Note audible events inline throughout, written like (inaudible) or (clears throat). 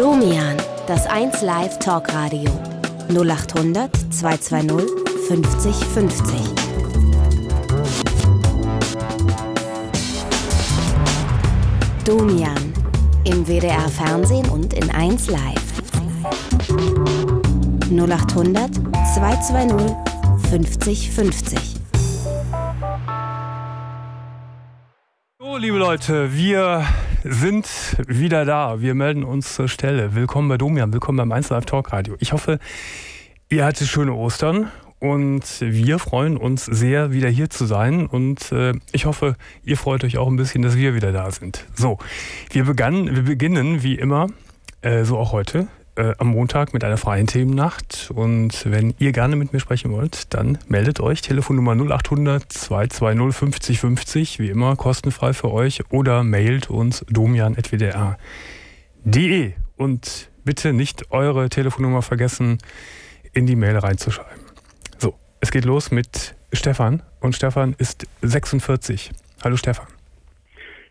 Domian, das 1 Live Talkradio. 0800 220 50 50. Domian, im WDR Fernsehen und in 1 Live. 0800 220 50 50. So, liebe Leute, wir sind wieder da. Wir melden uns zur Stelle. Willkommen bei Domian, willkommen beim 1 Live Talk Radio. Ich hoffe, ihr hattet schöne Ostern und wir freuen uns sehr, wieder hier zu sein. Und äh, ich hoffe, ihr freut euch auch ein bisschen, dass wir wieder da sind. So, wir, begannen, wir beginnen wie immer, äh, so auch heute, äh, am Montag mit einer freien Themennacht. Und wenn ihr gerne mit mir sprechen wollt, dann meldet euch. Telefonnummer 0800 220 50 50, wie immer kostenfrei für euch. Oder mailt uns domian.wdr.de. Und bitte nicht eure Telefonnummer vergessen, in die Mail reinzuschreiben. So, es geht los mit Stefan. Und Stefan ist 46. Hallo Stefan.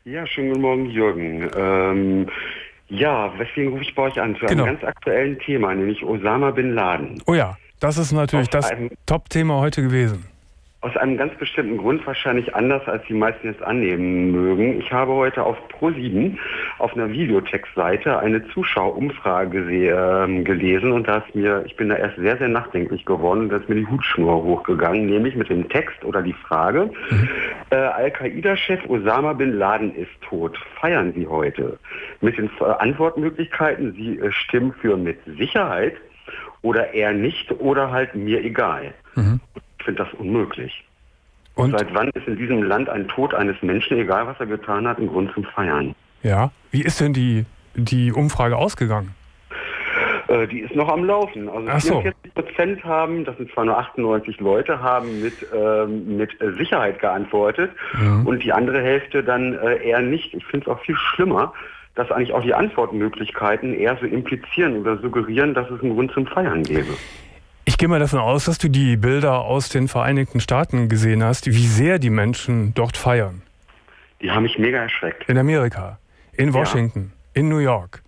Ja, schönen guten Morgen, Jürgen. Ähm, ja, weswegen rufe ich bei euch an? Zu Genau. einem ganz aktuellen Thema, nämlich Osama Bin Laden. Oh ja, das ist natürlich Auf das Top-Thema heute gewesen. Aus einem ganz bestimmten Grund wahrscheinlich anders, als die meisten jetzt annehmen mögen. Ich habe heute auf Pro7 auf einer Videotextseite eine Zuschauerumfrage ähm, gelesen und da ist mir, ich bin da erst sehr, sehr nachdenklich geworden und da ist mir die Hutschnur hochgegangen, nämlich mit dem Text oder die Frage, äh, Al-Qaida-Chef Osama Bin Laden ist tot. Feiern Sie heute? Mit den äh, Antwortmöglichkeiten, Sie äh, stimmen für mit Sicherheit oder eher nicht oder halt mir egal. Ich finde das unmöglich. Und Seit wann ist in diesem Land ein Tod eines Menschen, egal was er getan hat, ein Grund zum Feiern? ja, wie ist denn die, die Umfrage ausgegangen? Äh, die ist noch am Laufen. Also Ach so. 44 Prozent haben, das sind zwar nur 98 Leute, haben mit, ähm, mit äh, Sicherheit geantwortet Mhm. und die andere Hälfte dann äh, eher nicht. Ich finde es auch viel schlimmer, dass eigentlich auch die Antwortmöglichkeiten eher so implizieren oder suggerieren, dass es einen Grund zum Feiern gäbe. Ich gehe mal davon aus, dass du die Bilder aus den Vereinigten Staaten gesehen hast, wie sehr die Menschen dort feiern. Die haben mich mega erschreckt. In Amerika, in Washington, in New York.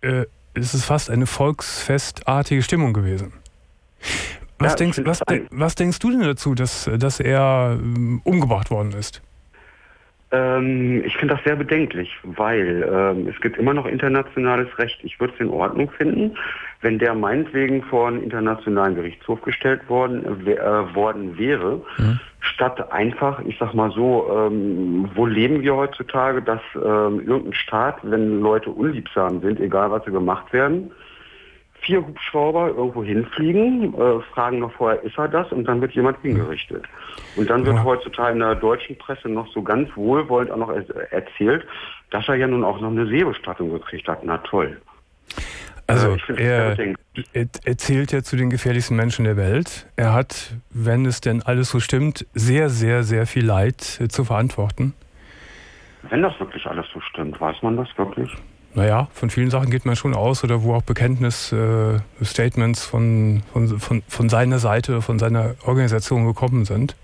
Äh, es ist fast eine volksfestartige Stimmung gewesen. Was, Ja, denkst, was, was denkst du denn dazu, dass, dass er ähm, umgebracht worden ist? Ähm, ich finde das sehr bedenklich, weil ähm, es gibt immer noch internationales Recht. Ich würde es in Ordnung finden, wenn der meinetwegen vor einen internationalen Gerichtshof gestellt worden, äh, worden wäre, statt einfach, ich sag mal so, ähm, wo leben wir heutzutage, dass ähm, irgendein Staat, wenn Leute unliebsam sind, egal was sie gemacht werden, vier Hubschrauber irgendwo hinfliegen, äh, fragen noch vorher, ist er das? Und dann wird jemand hingerichtet. Und dann wird Ja. heutzutage in der deutschen Presse noch so ganz wohlwollend auch noch er erzählt, dass er ja nun auch noch eine Seebestattung gekriegt hat. Na toll. Also Äh, er, er, zählt ja zu den gefährlichsten Menschen der Welt. Er hat, wenn es denn alles so stimmt, sehr, sehr, sehr viel Leid äh, zu verantworten. Wenn das wirklich alles so stimmt, weiß man das wirklich? Naja, von vielen Sachen geht man schon aus oder wo auch Bekenntnis, äh, Statements von, von, von, von seiner Seite, von seiner Organisation gekommen sind.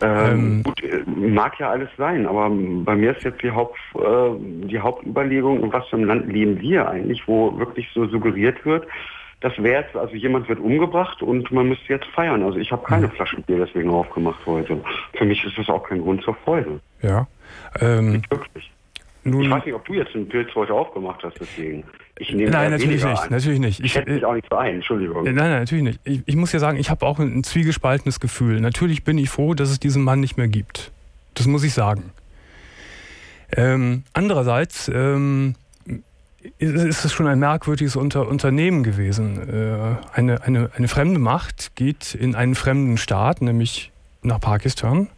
Ähm, Ähm, gut, äh, mag ja alles sein, aber bei mir ist jetzt die, Haupt, äh, die Hauptüberlegung, in was für einem Land leben wir eigentlich, wo wirklich so suggeriert wird, das wäre jetzt, also jemand wird umgebracht und man müsste jetzt feiern. Also ich habe keine Flasche Bier deswegen aufgemacht heute. Für mich ist das auch kein Grund zur Freude. Ja. Ähm, Wirklich. Ich nun, weiß nicht, ob du jetzt einen Pilz heute aufgemacht hast, deswegen. Ich nehme nein, natürlich nicht. an. Natürlich nicht. Ich Ich, schätze äh, mich auch nicht so ein, Entschuldigung. Nein, nein, natürlich nicht. Ich, ich muss ja sagen, ich habe auch ein, ein zwiegespaltenes Gefühl. Natürlich bin ich froh, dass es diesen Mann nicht mehr gibt. Das muss ich sagen. Ähm, andererseits ähm, ist ist es schon ein merkwürdiges Unter Unternehmen gewesen. Äh, eine, eine, eine fremde Macht geht in einen fremden Staat, nämlich nach Pakistan,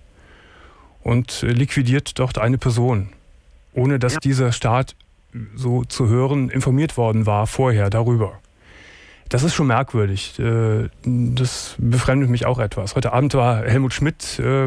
und äh, liquidiert dort eine Person, ohne dass Ja. dieser Staat so zu hören informiert worden war vorher darüber. Das ist schon merkwürdig. Äh, Das befremdet mich auch etwas. Heute Abend war Helmut Schmidt äh,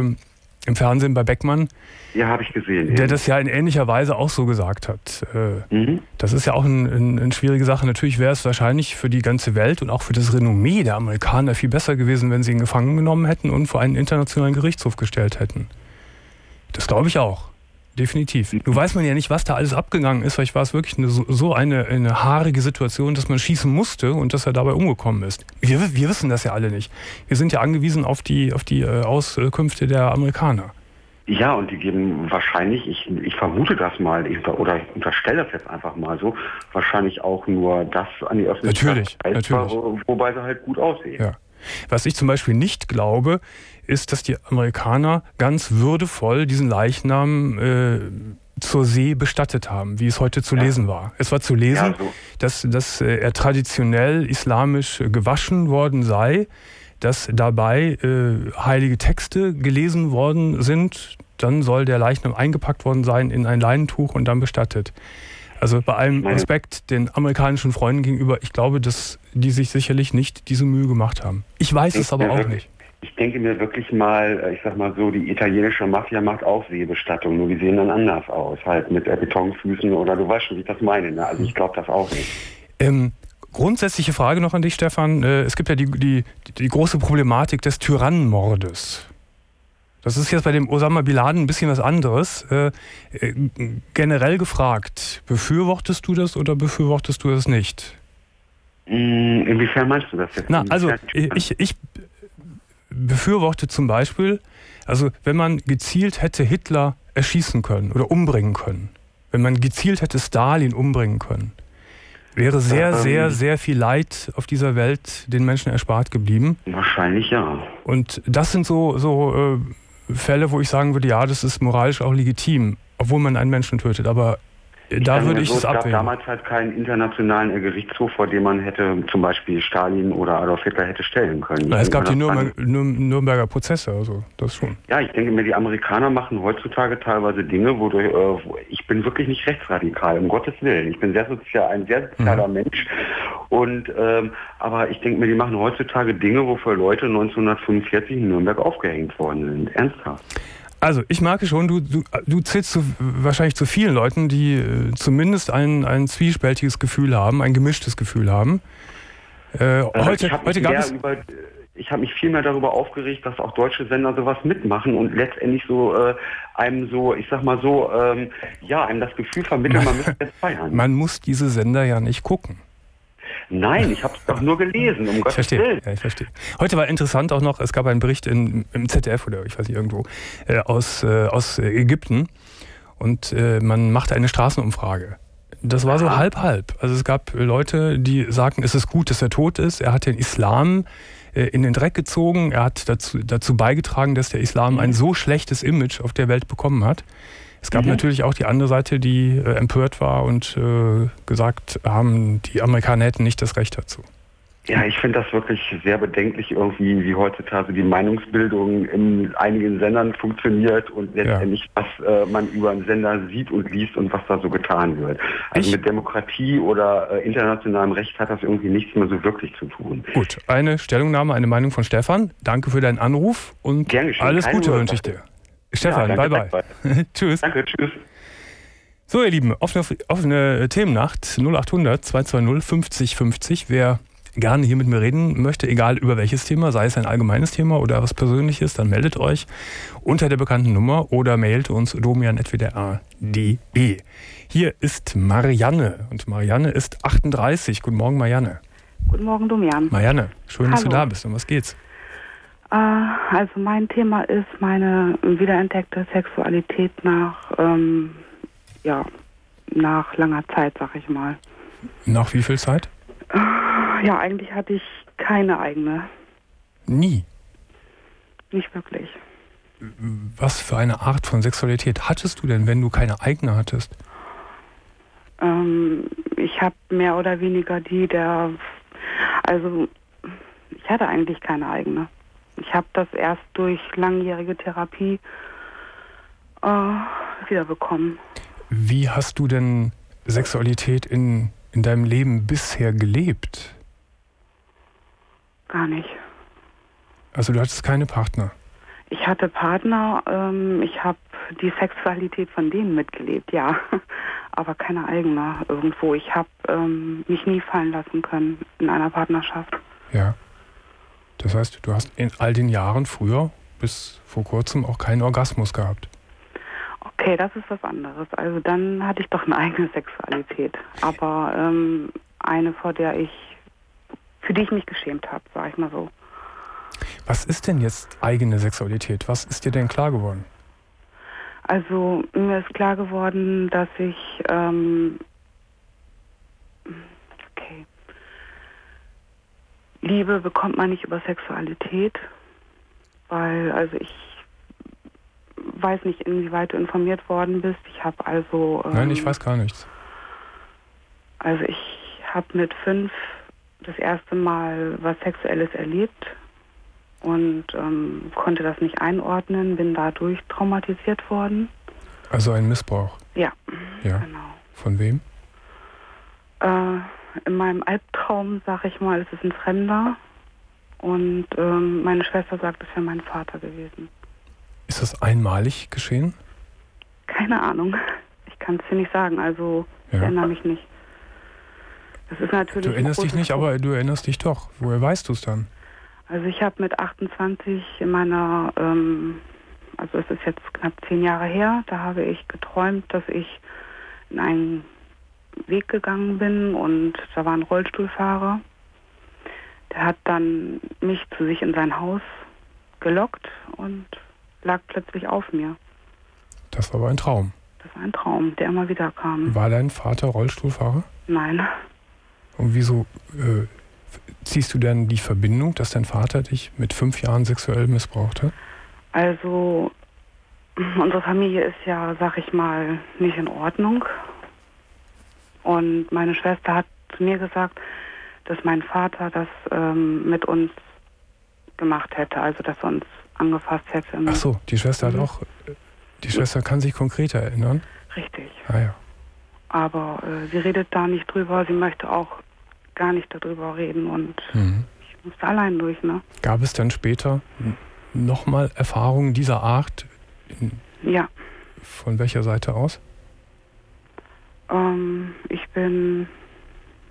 im Fernsehen bei Beckmann, Ja, habe ich gesehen. der das ja in ähnlicher Weise auch so gesagt hat. Äh, Mhm. Das ist ja auch ein, ein, eine schwierige Sache. Natürlich wäre es wahrscheinlich für die ganze Welt und auch für das Renommee der Amerikaner viel besser gewesen, wenn sie ihn gefangen genommen hätten und vor einen internationalen Gerichtshof gestellt hätten. Das glaube ich auch. Definitiv. Nun weiß man ja nicht, was da alles abgegangen ist. Vielleicht war es wirklich eine, so eine, eine haarige Situation, dass man schießen musste und dass er dabei umgekommen ist. Wir, wir wissen das ja alle nicht. Wir sind ja angewiesen auf die, auf die äh, Auskünfte der Amerikaner. Ja, und die geben wahrscheinlich, ich, ich vermute das mal, ich, oder ich unterstelle das jetzt einfach mal so, wahrscheinlich auch nur das an die Öffentlichkeit. Natürlich, natürlich. Wo, wobei sie halt gut aussehen. Ja. Was ich zum Beispiel nicht glaube, ist, dass die Amerikaner ganz würdevoll diesen Leichnam äh, zur See bestattet haben, wie es heute zu ja. lesen war. Es war zu lesen, ja, so. dass, dass äh, er traditionell islamisch gewaschen worden sei dass dabei äh, heilige Texte gelesen worden sind. Dann soll der Leichnam eingepackt worden sein in ein Leinentuch und dann bestattet. Also bei allem Respekt den amerikanischen Freunden gegenüber, ich glaube, dass die sich sicherlich nicht diese Mühe gemacht haben. Ich weiß ich es aber auch nicht. Ich denke mir wirklich mal, äh, ich sag mal so, die italienische Mafia macht auch Seebestattung, nur die sehen dann anders aus, halt mit Betonfüßen oder du weißt schon, wie ich das meine. Ne? Also ich glaube das auch nicht. Ähm, Grundsätzliche Frage noch an dich, Stefan. Äh, es gibt ja die, die, die große Problematik des Tyrannenmordes. Das ist jetzt bei dem Osama Bin Laden ein bisschen was anderes. Äh, äh, generell gefragt, befürwortest du das oder befürwortest du das nicht? Mm, inwiefern meinst du das jetzt? Na, also ich, ich befürworte zum Beispiel, also wenn man gezielt hätte Hitler erschießen können oder umbringen können, wenn man gezielt hätte Stalin umbringen können, wäre sehr, sehr, ähm, sehr viel Leid auf dieser Welt den Menschen erspart geblieben. Wahrscheinlich ja. Und das sind so, so äh, Fälle, wo ich sagen würde, ja, das ist moralisch auch legitim, obwohl man einen Menschen tötet. Aber da würde ich so, es abwägen. Es gab damals halt keinen internationalen Gerichtshof, vor dem man hätte zum Beispiel Stalin oder Adolf Hitler hätte stellen können. Na, es gab die Nürnberger, Nürnberger Prozesse, also das schon. Ja, ich denke mir, die Amerikaner machen heutzutage teilweise Dinge, wodurch äh, wo ich bin wirklich nicht rechtsradikal, um Gottes Willen. Ich bin sehr sozial, ein sehr sozialer mhm. Mensch. Und ähm, aber ich denke mir, die machen heutzutage Dinge, wofür Leute 1945 in Nürnberg aufgehängt worden sind. Ernsthaft. Also, ich merke schon, du, du, du zählst zu, wahrscheinlich zu vielen Leuten, die äh, zumindest ein, ein zwiespältiges Gefühl haben, ein gemischtes Gefühl haben. Äh, also heute heute gab es. Über, ich habe mich viel mehr darüber aufgeregt, dass auch deutsche Sender sowas mitmachen und letztendlich so äh, einem so, ich sag mal so, ähm, ja, einem das Gefühl vermitteln, man müsste (laughs) jetzt feiern. Man muss diese Sender ja nicht gucken. Nein, ich habe es doch nur gelesen, um Gottes verstehe. Willen. Ja, ich verstehe. Heute war interessant auch noch, es gab einen Bericht in, im ZDF oder ich weiß nicht irgendwo, äh, aus, äh, aus Ägypten und äh, man machte eine Straßenumfrage. Das war so halb-halb. Also es gab Leute, die sagten, es ist gut, dass er tot ist. Er hat den Islam äh, in den Dreck gezogen. Er hat dazu, dazu beigetragen, dass der Islam ein so schlechtes Image auf der Welt bekommen hat. Es gab mhm. natürlich auch die andere Seite, die äh, empört war und äh, gesagt haben, die Amerikaner hätten nicht das Recht dazu. Ja, ich finde das wirklich sehr bedenklich irgendwie, wie heutzutage die Meinungsbildung in einigen Sendern funktioniert und letztendlich, ja. was äh, man über einen Sender sieht und liest und was da so getan wird. Also ich mit Demokratie oder äh, internationalem Recht hat das irgendwie nichts mehr so wirklich zu tun. Gut, eine Stellungnahme, eine Meinung von Stefan. Danke für deinen Anruf und alles Gute wünsche ich dir. Stefan, ja, bye bye. bye. (laughs) tschüss. Danke, tschüss. So, ihr Lieben, offene, offene Themennacht 0800 220 50 50. Wer gerne hier mit mir reden möchte, egal über welches Thema, sei es ein allgemeines Thema oder was Persönliches, dann meldet euch unter der bekannten Nummer oder mailt uns domian.wdr.de. Hier ist Marianne und Marianne ist 38. Guten Morgen, Marianne. Guten Morgen, Domian. Marianne, schön, Hallo. dass du da bist. Um was geht's? Äh, also mein Thema ist meine wiederentdeckte Sexualität nach, ähm, ja, nach langer Zeit, sag ich mal. Nach wie viel Zeit? Äh, ja, eigentlich hatte ich keine eigene. Nie? Nicht wirklich. Was für eine Art von Sexualität hattest du denn, wenn du keine eigene hattest? Ähm, ich habe mehr oder weniger die der, also ich hatte eigentlich keine eigene. Ich habe das erst durch langjährige Therapie äh, wiederbekommen. Wie hast du denn Sexualität in, in deinem Leben bisher gelebt? Gar nicht. Also du hattest keine Partner? Ich hatte Partner, ähm, ich habe die Sexualität von denen mitgelebt, ja. (laughs) Aber keine eigene irgendwo. Ich habe ähm, mich nie fallen lassen können in einer Partnerschaft. Ja. Das heißt, du hast in all den Jahren früher bis vor kurzem auch keinen Orgasmus gehabt. Okay, das ist was anderes. Also dann hatte ich doch eine eigene Sexualität. Aber ähm, eine, vor der ich, für die ich mich geschämt habe, sag ich mal so. Was ist denn jetzt eigene Sexualität? Was ist dir denn klar geworden? Also mir ist klar geworden, dass ich ähm, okay. Liebe bekommt man nicht über Sexualität, weil also ich weiß nicht, inwieweit du informiert worden bist. Ich habe also ähm, Nein, ich weiß gar nichts. Also ich habe mit fünf das erste Mal was Sexuelles erlebt und ähm, konnte das nicht einordnen, bin dadurch traumatisiert worden. Also ein Missbrauch? Ja, ja. genau. Von wem? Äh, in meinem Albtraum, sag ich mal, ist es ein Fremder und ähm, meine Schwester sagt, es wäre mein Vater gewesen. Ist das einmalig geschehen? Keine Ahnung. Ich kann es dir nicht sagen. Also Ja. ich erinnere mich nicht. Das ist natürlich. Du erinnerst dich nicht, aber du erinnerst dich doch. Woher weißt du es dann? Also ich habe mit 28 in meiner, ähm, also es ist jetzt knapp zehn Jahre her, da habe ich geträumt, dass ich in einen Weg gegangen bin und da war ein Rollstuhlfahrer. Der hat dann mich zu sich in sein Haus gelockt und lag plötzlich auf mir. Das war aber ein Traum. Das war ein Traum, der immer wieder kam. War dein Vater Rollstuhlfahrer? Nein. Und wieso äh, ziehst du denn die Verbindung, dass dein Vater dich mit fünf Jahren sexuell missbraucht hat? Also unsere Familie ist ja, sag ich mal, nicht in Ordnung. Und meine Schwester hat zu mir gesagt, dass mein Vater das ähm, mit uns gemacht hätte, also dass er uns angefasst hätte. Ach so, die Schwester hat Mhm. auch. äh, Die Schwester kann sich konkreter erinnern. Richtig. Ah ja. Aber äh, sie redet da nicht drüber, sie möchte auch gar nicht darüber reden und Mhm. ich musste allein durch, ne? Gab es dann später nochmal Erfahrungen dieser Art? In, Ja. von welcher Seite aus? Ähm, ich bin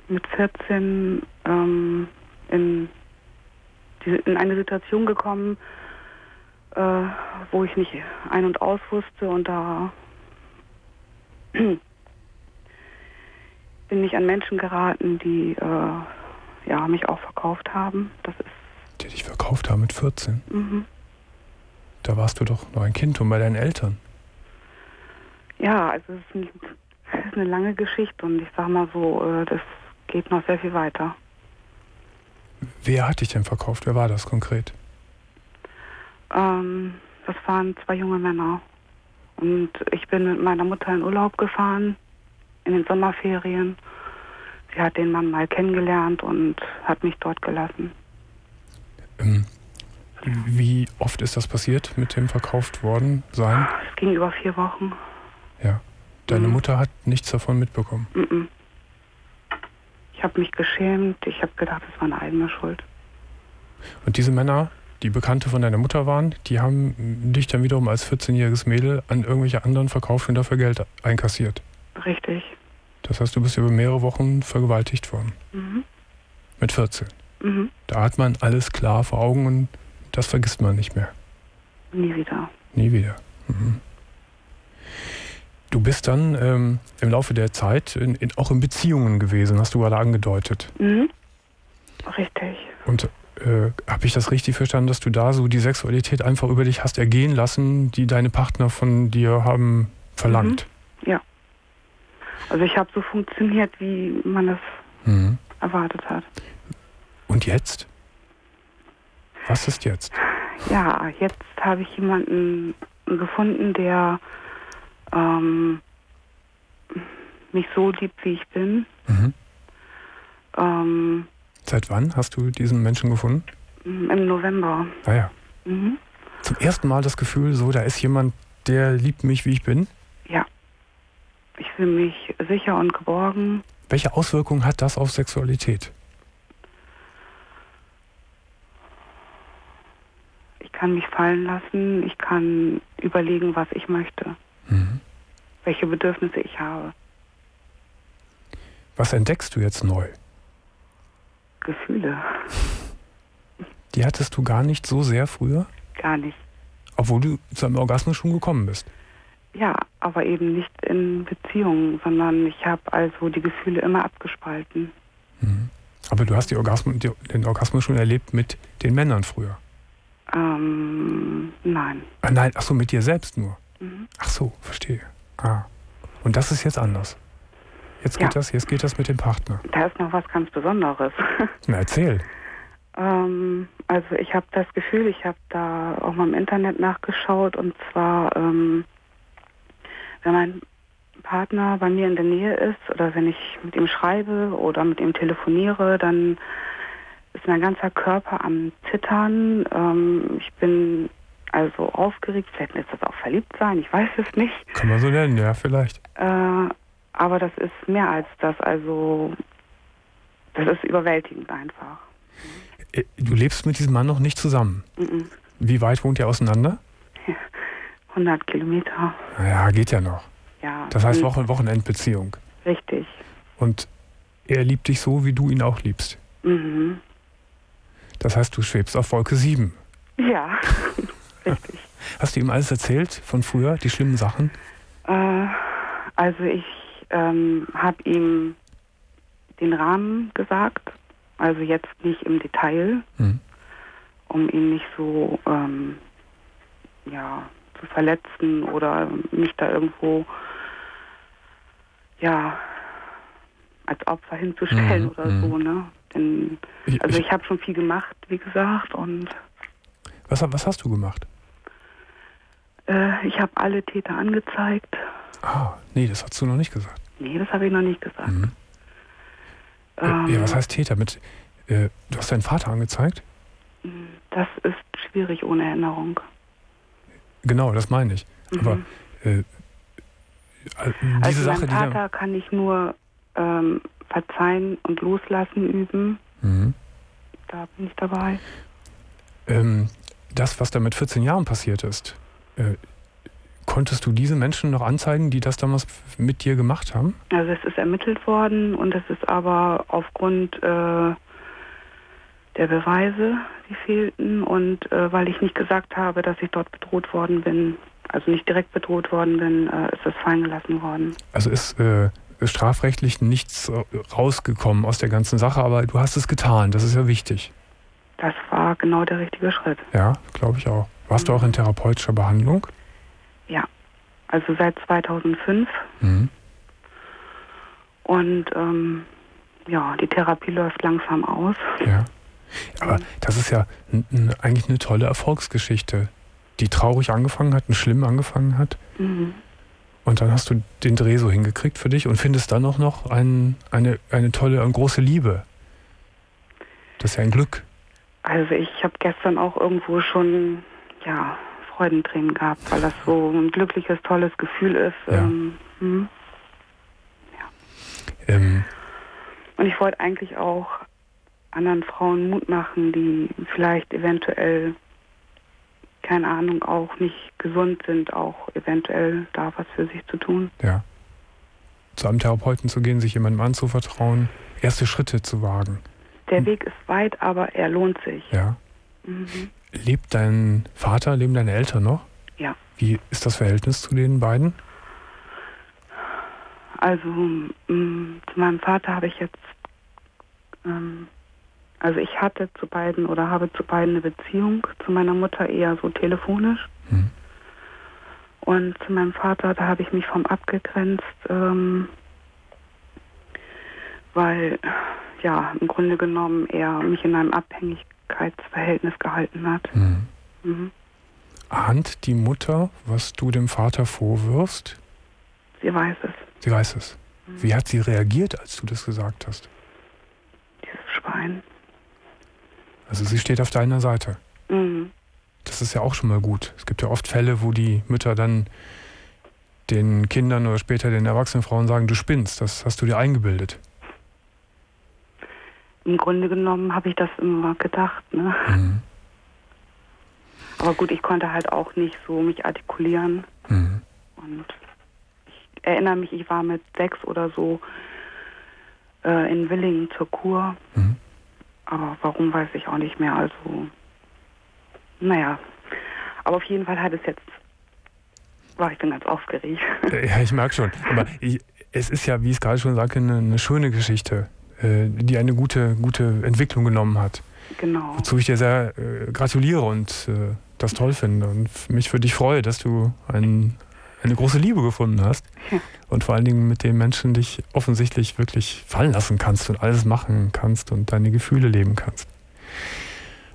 mit 14 ähm, in, diese, in eine Situation gekommen, äh, wo ich nicht ein- und aus wusste und da (clears throat) bin ich an Menschen geraten, die äh, ja, mich auch verkauft haben. Das ist Die dich verkauft haben mit 14. mhm. Da warst du doch noch ein Kind und bei deinen Eltern. ja, also es ist, ein, es ist eine lange Geschichte und ich sag mal so, äh, das geht noch sehr viel weiter. Wer hat dich denn verkauft? Wer war das konkret? Ähm, das waren zwei junge Männer. Und ich bin mit meiner Mutter in Urlaub gefahren, in den Sommerferien. Sie hat den Mann mal kennengelernt und hat mich dort gelassen. Ähm, wie oft ist das passiert mit dem verkauft worden sein? Es ging über vier Wochen. Ja. Deine Mhm. Mutter hat nichts davon mitbekommen. Mm-mm. Ich habe mich geschämt. Ich habe gedacht, es war eine eigene Schuld. Und diese Männer, die Bekannte von deiner Mutter waren, die haben dich dann wiederum als 14-jähriges Mädel an irgendwelche anderen verkauft und dafür Geld einkassiert. Richtig. Das heißt, du bist über mehrere Wochen vergewaltigt worden. Mhm. Mit 14. Mhm. Da hat man alles klar vor Augen und das vergisst man nicht mehr. Nie wieder. Nie wieder. Mhm. Du bist dann ähm, im Laufe der Zeit in, in, auch in Beziehungen gewesen, hast du gerade angedeutet. Mhm. Richtig. Und äh, habe ich das richtig verstanden, dass du da so die Sexualität einfach über dich hast ergehen lassen, die deine Partner von dir haben verlangt? Also ich habe so funktioniert, wie man es Mhm. erwartet hat. Und jetzt? Was ist jetzt? Ja, jetzt habe ich jemanden gefunden, der ähm, mich so liebt, wie ich bin. Mhm. Ähm, Seit wann hast du diesen Menschen gefunden? Im November. Naja, Mhm. zum ersten Mal das Gefühl, so, da ist jemand, der liebt mich, wie ich bin. Ja. Ich fühle mich sicher und geborgen. Welche Auswirkungen hat das auf Sexualität? Ich kann mich fallen lassen. Ich kann überlegen, was ich möchte. Mhm. Welche Bedürfnisse ich habe. Was entdeckst du jetzt neu? Gefühle. Die hattest du gar nicht so sehr früher, Gar nicht. obwohl du zu einem Orgasmus schon gekommen bist. Ja, aber eben nicht in Beziehungen, sondern ich habe also die Gefühle immer abgespalten. Mhm. Aber du hast die Orgasmus, den Orgasmus schon erlebt mit den Männern früher? Ähm, nein. Ah, nein, ach so, mit dir selbst nur? Mhm. Ach so, verstehe. Ah. Und das ist jetzt anders. Jetzt geht, Ja. das, jetzt geht das mit dem Partner. Da ist noch was ganz Besonderes. (laughs) Na, erzähl. ähm, also ich habe das Gefühl, ich habe da auch mal im Internet nachgeschaut und zwar, ähm, wenn mein Partner bei mir in der Nähe ist oder wenn ich mit ihm schreibe oder mit ihm telefoniere, dann ist mein ganzer Körper am Zittern. Ähm, ich bin also aufgeregt, vielleicht ist das auch verliebt sein, ich weiß es nicht. Kann man so nennen, ja, vielleicht. Äh, aber das ist mehr als das, also das ist überwältigend einfach. Äh, Du lebst mit diesem Mann noch nicht zusammen. Mhm. Wie weit wohnt ihr auseinander? (laughs) 100 Kilometer, Naja, geht ja noch. ja. Das heißt. Wochen Wochenendbeziehung. Richtig. Und er liebt dich so, wie du ihn auch liebst. Mhm. Das heißt, du schwebst auf Wolke 7. Ja, (laughs) richtig. Hast du ihm alles erzählt von früher, die schlimmen Sachen? Äh, also ich ähm, habe ihm den Rahmen gesagt, also jetzt nicht im Detail, Hm. um ihn nicht so ähm, ja, zu verletzen oder mich da irgendwo ja als Opfer hinzustellen Mhm, oder mhm. so, ne? Denn, also ich, ich habe schon viel gemacht, wie gesagt, und was, was hast du gemacht? äh, ich habe alle Täter angezeigt. Ah, nee, das hast du noch nicht gesagt. Nee, das habe ich noch nicht gesagt. Mhm. Äh, Ähm, ja, was heißt Täter? Mit, äh, du hast deinen Vater angezeigt? Das ist schwierig ohne Erinnerung. Genau, das meine ich. Mhm. Aber äh, diese also Sache, mein die Vater da, kann ich nur ähm, verzeihen und loslassen üben. mhm. Da bin ich dabei. ähm, das, was da mit 14 Jahren passiert ist, äh, konntest du diese Menschen noch anzeigen, die das damals mit dir gemacht haben? Also es ist ermittelt worden und es ist aber aufgrund äh, der Beweise, die fehlten und äh, weil ich nicht gesagt habe, dass ich dort bedroht worden bin, also nicht direkt bedroht worden bin, äh, ist es fallen gelassen worden. Also ist äh, strafrechtlich nichts rausgekommen aus der ganzen Sache, aber du hast es getan, das ist ja wichtig. Das war genau der richtige Schritt. Ja, glaube ich auch. Warst du auch in therapeutischer Behandlung? Also seit 2005 Mhm. und ähm, ja, die Therapie läuft langsam aus. Ja. Aber das ist ja eigentlich eine tolle Erfolgsgeschichte, die traurig angefangen hat, und schlimm angefangen hat. Mhm. Und dann hast du den Dreh so hingekriegt für dich und findest dann auch noch ein, eine, eine tolle und große Liebe. Das ist ja ein Glück. Also ich habe gestern auch irgendwo schon ja Freudentränen gehabt, weil das so ein glückliches, tolles Gefühl ist. Ja. Ähm, hm. Ähm, Und ich wollte eigentlich auch anderen Frauen Mut machen, die vielleicht eventuell, keine Ahnung, auch nicht gesund sind, auch eventuell da was für sich zu tun. ja. Zu einem Therapeuten zu gehen, sich jemandem anzuvertrauen, erste Schritte zu wagen. Der Hm. Weg ist weit, aber er lohnt sich. Ja. Mhm. Lebt dein Vater, leben deine Eltern noch? Ja. Wie ist das Verhältnis zu den beiden? Also mh, zu meinem Vater habe ich jetzt, ähm, also ich hatte zu beiden oder habe zu beiden eine Beziehung, zu meiner Mutter eher so telefonisch. Hm. Und zu meinem Vater, da habe ich mich vom abgegrenzt, ähm, weil ja im Grunde genommen er mich in einem Abhängigkeitsverhältnis gehalten hat. Hm. Mhm. Ahnt die Mutter, was du dem Vater vorwirfst? Sie weiß es, Sie weiß es. Wie hat sie reagiert, als du das gesagt hast? dieses Schwein. Also sie steht auf deiner Seite. Mhm. Das ist ja auch schon mal gut. Es gibt ja oft Fälle, wo die Mütter dann den Kindern oder später den erwachsenen Frauen sagen, du spinnst, das hast du dir eingebildet. Im Grunde genommen habe ich das immer gedacht, ne? Mhm. Aber gut, ich konnte halt auch nicht so mich artikulieren. Mhm. Und ich erinnere mich, ich war mit sechs oder so äh, in Willingen zur Kur. Mhm. Aber warum weiß ich auch nicht mehr. Also, naja. Aber auf jeden Fall hat es jetzt Boah, ich bin ganz aufgeregt. Ja, ich merke schon. Aber ich, es ist ja, wie ich es gerade schon sagte, eine, eine schöne Geschichte, die eine gute, gute Entwicklung genommen hat. Genau. Wozu ich dir sehr äh, gratuliere und äh, das toll finde und mich für dich freue, dass du ein, eine große Liebe gefunden hast Ja. und vor allen Dingen mit dem Menschen dich offensichtlich wirklich fallen lassen kannst und alles machen kannst und deine Gefühle leben kannst.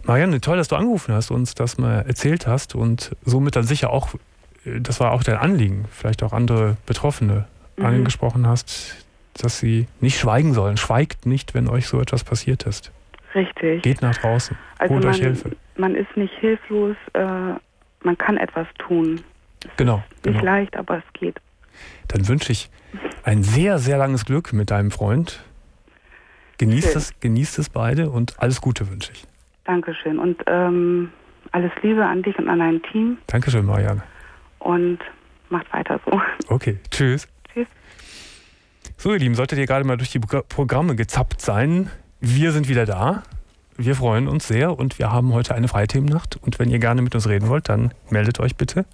Marianne, toll, dass du angerufen hast, uns das mal erzählt hast und somit dann sicher auch, äh, das war auch dein Anliegen, vielleicht auch andere Betroffene Mhm. angesprochen hast, dass sie nicht schweigen sollen. Schweigt nicht, wenn euch so etwas passiert ist. Richtig. Geht nach draußen. also holt man, euch Hilfe. man ist nicht hilflos, äh, man kann etwas tun. Genau. Nicht genau. leicht, aber es geht. Dann wünsche ich ein sehr, sehr langes Glück mit deinem Freund. Genießt Schön. es, genießt es beide und alles Gute wünsche ich. Dankeschön. Und ähm, alles Liebe an dich und an dein Team Dankeschön, Marianne. und macht weiter so. Okay, tschüss. So, ihr Lieben, solltet ihr gerade mal durch die Pro- Programme gezappt sein. Wir sind wieder da. Wir freuen uns sehr und wir haben heute eine Freithemennacht. Und wenn ihr gerne mit uns reden wollt, dann meldet euch bitte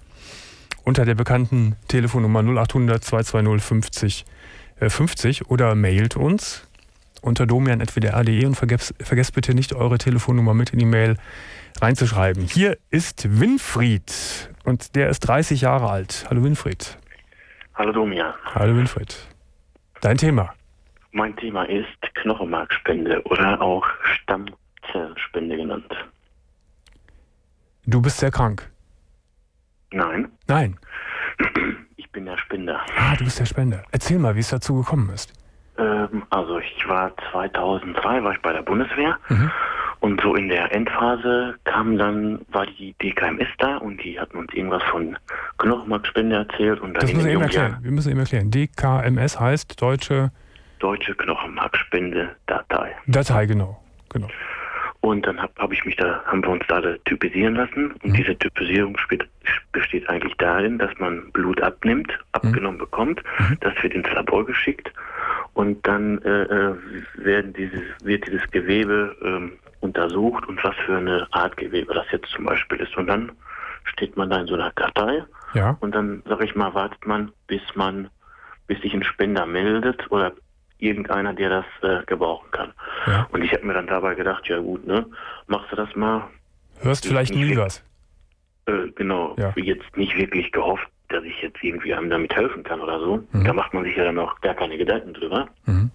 unter der bekannten Telefonnummer 0800 220 50 äh, 50 oder mailt uns unter domian.wdr.de und vergesst, vergesst bitte nicht eure Telefonnummer mit in die Mail reinzuschreiben. Hier ist Winfried und der ist 30 Jahre alt. Hallo Winfried. Hallo Domian. Hallo Winfried. Dein Thema. Mein Thema ist Knochenmarkspende oder auch Stammzellenspende genannt. Du bist sehr krank. Nein, Nein. ich bin der Spender. Ah, du bist der Spender. Erzähl mal, wie es dazu gekommen ist. Ähm, also ich war 2003 war ich bei der Bundeswehr Mhm. Und so in der Endphase kam dann war die DKMS da und die hatten uns irgendwas von Knochenmarkspende erzählt und dann Das müssen wir eben erklären. Wir müssen eben erklären. DKMS heißt Deutsche deutsche Knochenmarkspende Datei. Datei, genau. genau. Und dann habe hab ich mich da, haben wir uns da typisieren lassen. Und Mhm. diese Typisierung spielt, besteht eigentlich darin, dass man Blut abnimmt, abgenommen bekommt, Mhm. das wird ins Labor geschickt und dann äh, äh, werden dieses, wird dieses Gewebe ähm, untersucht und was für eine Art Gewebe das jetzt zum Beispiel ist. Und dann steht man da in so einer Kartei Ja. und dann, sag ich mal, wartet man, bis man, bis sich ein Spender meldet oder irgendeiner, der das äh, gebrauchen kann. ja. Und ich habe mir dann dabei gedacht, ja gut, ne, machst du das mal? Hörst vielleicht nie was. Äh, genau, Ja. jetzt nicht wirklich gehofft, dass ich jetzt irgendwie einem damit helfen kann oder so. Mhm. Da macht man sich ja dann auch gar keine Gedanken drüber. Mhm.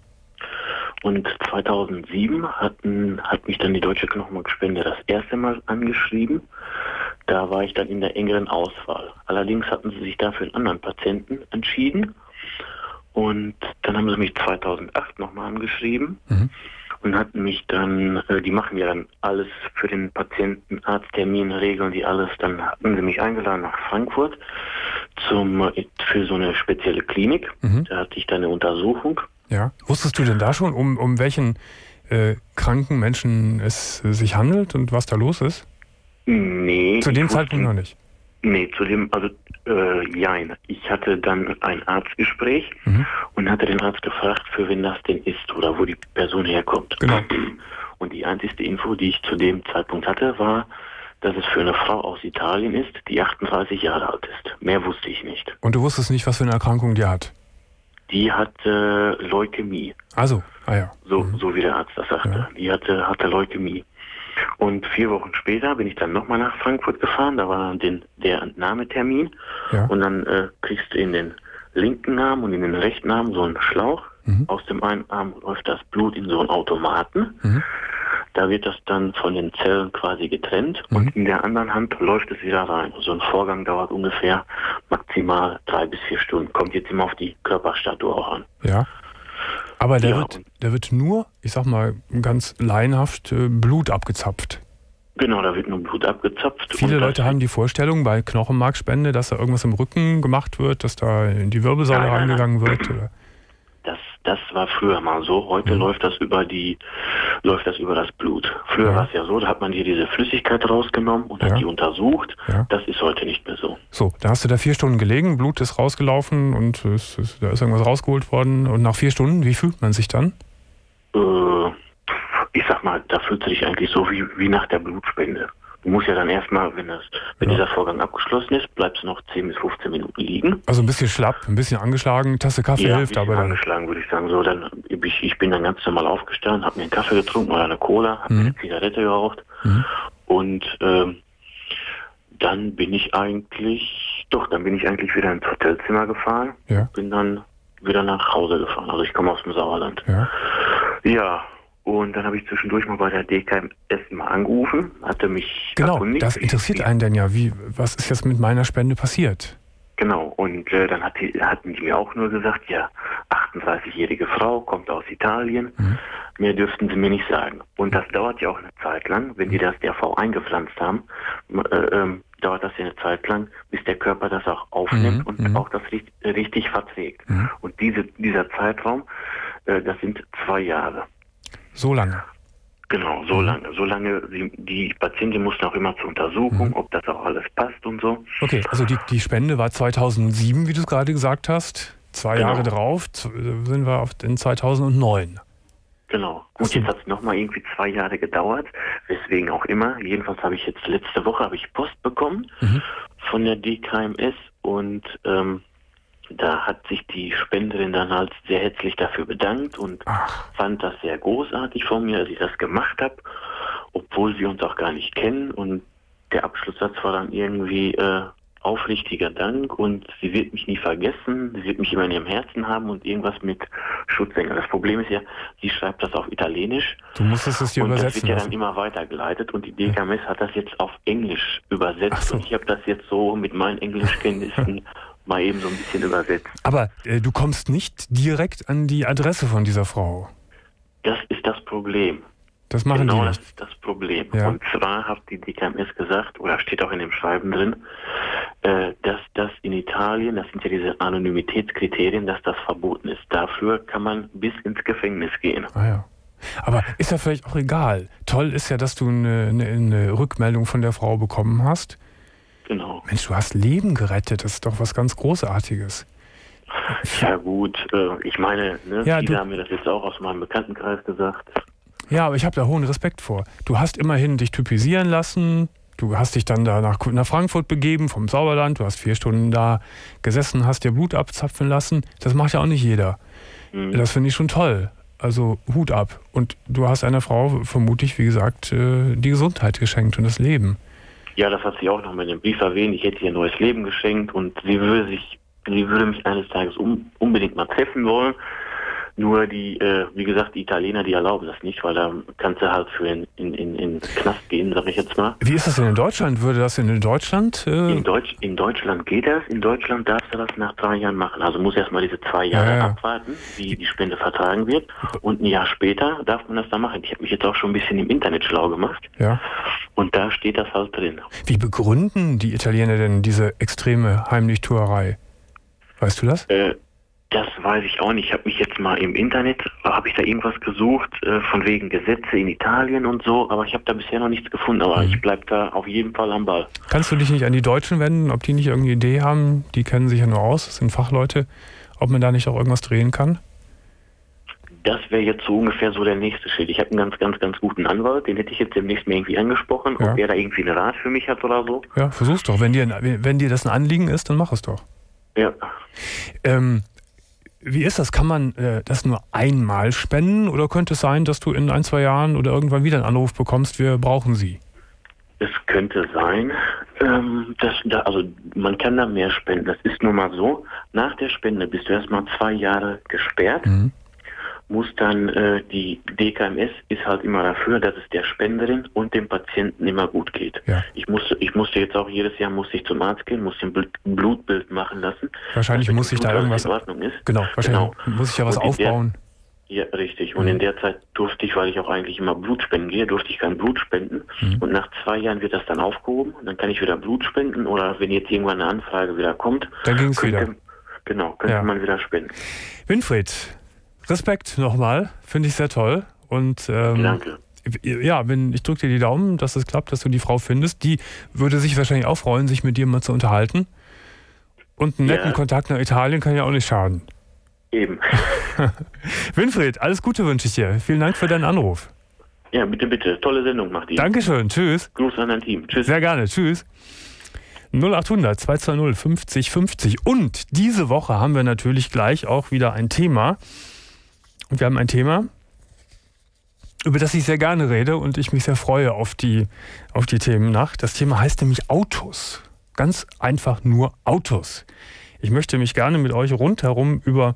Und 2007 hatten, hat mich dann die Deutsche Knochenmarkspende das erste Mal angeschrieben. Da war ich dann in der engeren Auswahl. Allerdings hatten sie sich dafür einen anderen Patienten entschieden. Und dann haben sie mich 2008 nochmal angeschrieben Mhm. und hatten mich dann, äh, die machen ja dann alles für den Patienten, Arzttermin, regeln die alles. Dann hatten sie mich eingeladen nach Frankfurt zum, äh, für so eine spezielle Klinik. Mhm. Da hatte ich dann eine Untersuchung. Ja. Wusstest du denn da schon, um, um welchen äh, kranken Menschen es äh, sich handelt und was da los ist? Nee. Zu dem Zeitpunkt noch nicht. Nee, zu dem, also, äh, jein. Ich hatte dann ein Arztgespräch Mhm. und hatte den Arzt gefragt, für wen das denn ist oder wo die Person herkommt. Genau. Und die einzigste Info, die ich zu dem Zeitpunkt hatte, war, dass es für eine Frau aus Italien ist, die 38 Jahre alt ist. Mehr wusste ich nicht. Und du wusstest nicht, was für eine Erkrankung die hat. Die hatte Leukämie, Also, ah ja. so, Mhm. so wie der Arzt das sagte. Ja. Die hatte, hatte Leukämie. Und vier Wochen später bin ich dann nochmal nach Frankfurt gefahren, da war dann den, der Entnahmetermin. Ja. Und dann äh, kriegst du in den linken Arm und in den rechten Arm so einen Schlauch. Mhm. Aus dem einen Arm läuft das Blut in so einen Automaten. Mhm. Da wird das dann von den Zellen quasi getrennt Mhm. und in der anderen Hand läuft es wieder rein. So ein Vorgang dauert ungefähr maximal drei bis vier Stunden. Kommt jetzt immer auf die Körperstatur auch an. Ja. Aber der, Ja, wird, der wird nur, ich sag mal, ganz laienhaft äh, Blut abgezapft. Genau, da wird nur Blut abgezapft. Viele Leute haben die Vorstellung bei Knochenmarkspende, dass da irgendwas im Rücken gemacht wird, dass da in die Wirbelsäule Nein, nein, nein. rangegangen wird. Oder? Das, war früher mal so. Heute Mhm. läuft das über die, läuft das über das Blut. Früher Ja. war es ja so, da hat man hier diese Flüssigkeit rausgenommen und Ja. hat die untersucht. Ja. Das ist heute nicht mehr so. So, da hast du da vier Stunden gelegen, Blut ist rausgelaufen und es ist, da ist irgendwas rausgeholt worden. Und nach vier Stunden, wie fühlt man sich dann? Äh, ich sag mal, da fühlt sich eigentlich so wie, wie nach der Blutspende. Muss ja dann erstmal, wenn das, wenn Ja. dieser Vorgang abgeschlossen ist, bleibst du noch 10 bis 15 Minuten liegen. Also ein bisschen schlapp, ein bisschen angeschlagen, Tasse Kaffee ja, hilft, aber dann. angeschlagen, würde ich sagen. So, dann ich, ich bin dann ganz normal aufgestanden, habe mir einen Kaffee getrunken oder eine Cola, habe Mhm. eine Zigarette geraucht Mhm. und ähm, dann bin ich eigentlich, doch, dann bin ich eigentlich wieder ins Hotelzimmer gefahren, Ja, bin dann wieder nach Hause gefahren. Also ich komme aus dem Sauerland. ja. Ja, und dann habe ich zwischendurch mal bei der DKMS mal angerufen, hatte mich Genau, erkundigt, das interessiert einen denn ja. Wie, was ist jetzt mit meiner Spende passiert? Genau, und äh, dann hat die, hatten die mir auch nur gesagt, ja, 38-jährige Frau, kommt aus Italien, Mhm. mehr dürften sie mir nicht sagen. Und das dauert ja auch eine Zeit lang, wenn die das Frau eingepflanzt haben, äh, ähm, dauert das ja eine Zeit lang, bis der Körper das auch aufnimmt Mhm, und mhm. auch das richtig, richtig verträgt. Mhm. Und diese, dieser Zeitraum, äh, das sind zwei Jahre. So lange. Genau, so lange. So lange, sie, die Patientin musste auch immer zur Untersuchung, ob das auch alles passt und so. Okay, also die, die Spende war 2007, wie du es gerade gesagt hast. Zwei Genau. Jahre drauf z- sind wir auf in 2009. Genau. Gut, jetzt hat es nochmal irgendwie zwei Jahre gedauert, weswegen auch immer. Jedenfalls habe ich jetzt letzte Woche habe ich Post bekommen Mhm. von der DKMS und ähm, da hat sich die Spenderin dann halt sehr herzlich dafür bedankt und Ach, fand das sehr großartig von mir, dass ich das gemacht habe, obwohl wir uns auch gar nicht kennen. Und der Abschlusssatz war dann irgendwie äh, aufrichtiger Dank und sie wird mich nie vergessen, sie wird mich immer in ihrem Herzen haben und irgendwas mit Schutzengel. Das Problem ist ja, sie schreibt das auf Italienisch. Du musstest es dir und das wird übersetzen ja dann immer weitergeleitet und die DKMS hat das jetzt auf Englisch übersetzt so. und ich habe das jetzt so mit meinen Englischkenntnissen (laughs) mal eben so ein bisschen übersetzt. Aber äh, du kommst nicht direkt an die Adresse von dieser Frau. Das ist das Problem. Das machen genau die das nicht. ist das Problem. Ja. Und zwar hat die DKMS gesagt, oder steht auch in dem Schreiben drin, äh, dass das in Italien, das sind ja diese Anonymitätskriterien, dass das verboten ist. Dafür kann man bis ins Gefängnis gehen. Ah ja. Aber ist ja vielleicht auch egal. Toll ist ja, dass du eine, eine, eine Rückmeldung von der Frau bekommen hast. Genau. Mensch, du hast Leben gerettet. Das ist doch was ganz Großartiges. (laughs) Ja gut, äh, ich meine, ne, Ja, viele haben mir das jetzt auch aus meinem Bekanntenkreis gesagt. Ja, aber ich habe da hohen Respekt vor. Du hast immerhin dich typisieren lassen. Du hast dich dann da nach, nach Frankfurt begeben vom Sauerland. Du hast vier Stunden da gesessen, hast dir Blut abzapfen lassen. Das macht ja auch nicht jeder. Hm. Das finde ich schon toll. Also Hut ab. Und du hast einer Frau vermutlich, wie gesagt, äh, die Gesundheit geschenkt und das Leben. Ja, das hat sie auch noch mit dem Brief erwähnt. Ich hätte ihr ein neues Leben geschenkt und sie würde sich, sie würde mich eines Tages um, unbedingt mal treffen wollen. Nur die, äh, wie gesagt, die Italiener, die erlauben das nicht, weil da kannst du halt für in, in, in, in Knast gehen, sag ich jetzt mal. Wie ist das denn in Deutschland? Würde das in Deutschland? Äh, In, Deutsch, in Deutschland geht das. In Deutschland darfst du das nach drei Jahren machen. Also muss erstmal diese zwei Jahre Ja, ja. abwarten, wie die Spende vertragen wird. Und ein Jahr später darf man das dann machen. Ich habe mich jetzt auch schon ein bisschen im Internet schlau gemacht. ja. Und da steht das halt drin. Wie begründen die Italiener denn diese extreme Heimlichtuerei? Weißt du das? Äh, das weiß ich auch nicht. Ich habe mich jetzt mal im Internet, habe ich da irgendwas gesucht, äh, von wegen Gesetze in Italien und so, aber ich habe da bisher noch nichts gefunden. Aber Mhm. ich bleib da auf jeden Fall am Ball. Kannst du dich nicht an die Deutschen wenden, ob die nicht irgendeine Idee haben? Die kennen sich ja nur aus, das sind Fachleute. Ob man da nicht auch irgendwas drehen kann? Das wäre jetzt so ungefähr so der nächste Schritt. Ich habe einen ganz, ganz, ganz guten Anwalt, den hätte ich jetzt demnächst mal irgendwie angesprochen, Ja. ob er da irgendwie einen Rat für mich hat oder so. Ja, versuch's doch. Wenn dir, wenn dir das ein Anliegen ist, dann mach es doch. Ja. Ähm, wie ist das? Kann man äh, das nur einmal spenden oder könnte es sein, dass du in ein, zwei Jahren oder irgendwann wieder einen Anruf bekommst, wir brauchen sie? Es könnte sein, ähm, dass da, also man kann da mehr spenden. Das ist nun mal so. Nach der Spende bist du erstmal zwei Jahre gesperrt. Mhm. Muss dann äh, die DKMS ist halt immer dafür, dass es der Spenderin und dem Patienten immer gut geht. Ja. Ich musste, ich musste jetzt auch jedes Jahr musste ich zum Arzt gehen, musste ein Blut, Blutbild machen lassen. Wahrscheinlich muss ich da irgendwas. in Ordnung ist. Genau, wahrscheinlich Genau. muss ich ja was Und aufbauen. Ja, richtig. Und Mhm. in der Zeit durfte ich, weil ich auch eigentlich immer Blut spenden gehe, durfte ich kein Blut spenden. Mhm. Und nach zwei Jahren wird das dann aufgehoben. Dann kann ich wieder Blut spenden oder wenn jetzt irgendwann eine Anfrage wieder kommt, Dann ging es wieder. genau, könnte Ja. man wieder spenden. Winfried, Respekt nochmal, finde ich sehr toll. Und ähm, Danke. ja, wenn ich drücke dir die Daumen, dass es klappt, dass du die Frau findest. Die würde sich wahrscheinlich auch freuen, sich mit dir mal zu unterhalten. Und einen Ja. netten Kontakt nach Italien kann ja auch nicht schaden. Eben. (laughs) Winfried, alles Gute wünsche ich dir. Vielen Dank für deinen Anruf. Ja, bitte, bitte. Tolle Sendung macht ihr. Dankeschön. Tschüss. Gruß an dein Team. Tschüss. Sehr gerne. Tschüss. 0800 220 50 50. Und diese Woche haben wir natürlich gleich auch wieder ein Thema. Und wir haben ein Thema, über das ich sehr gerne rede und ich mich sehr freue auf die, auf die Themennacht. Das Thema heißt nämlich Autos. Ganz einfach nur Autos. Ich möchte mich gerne mit euch rundherum über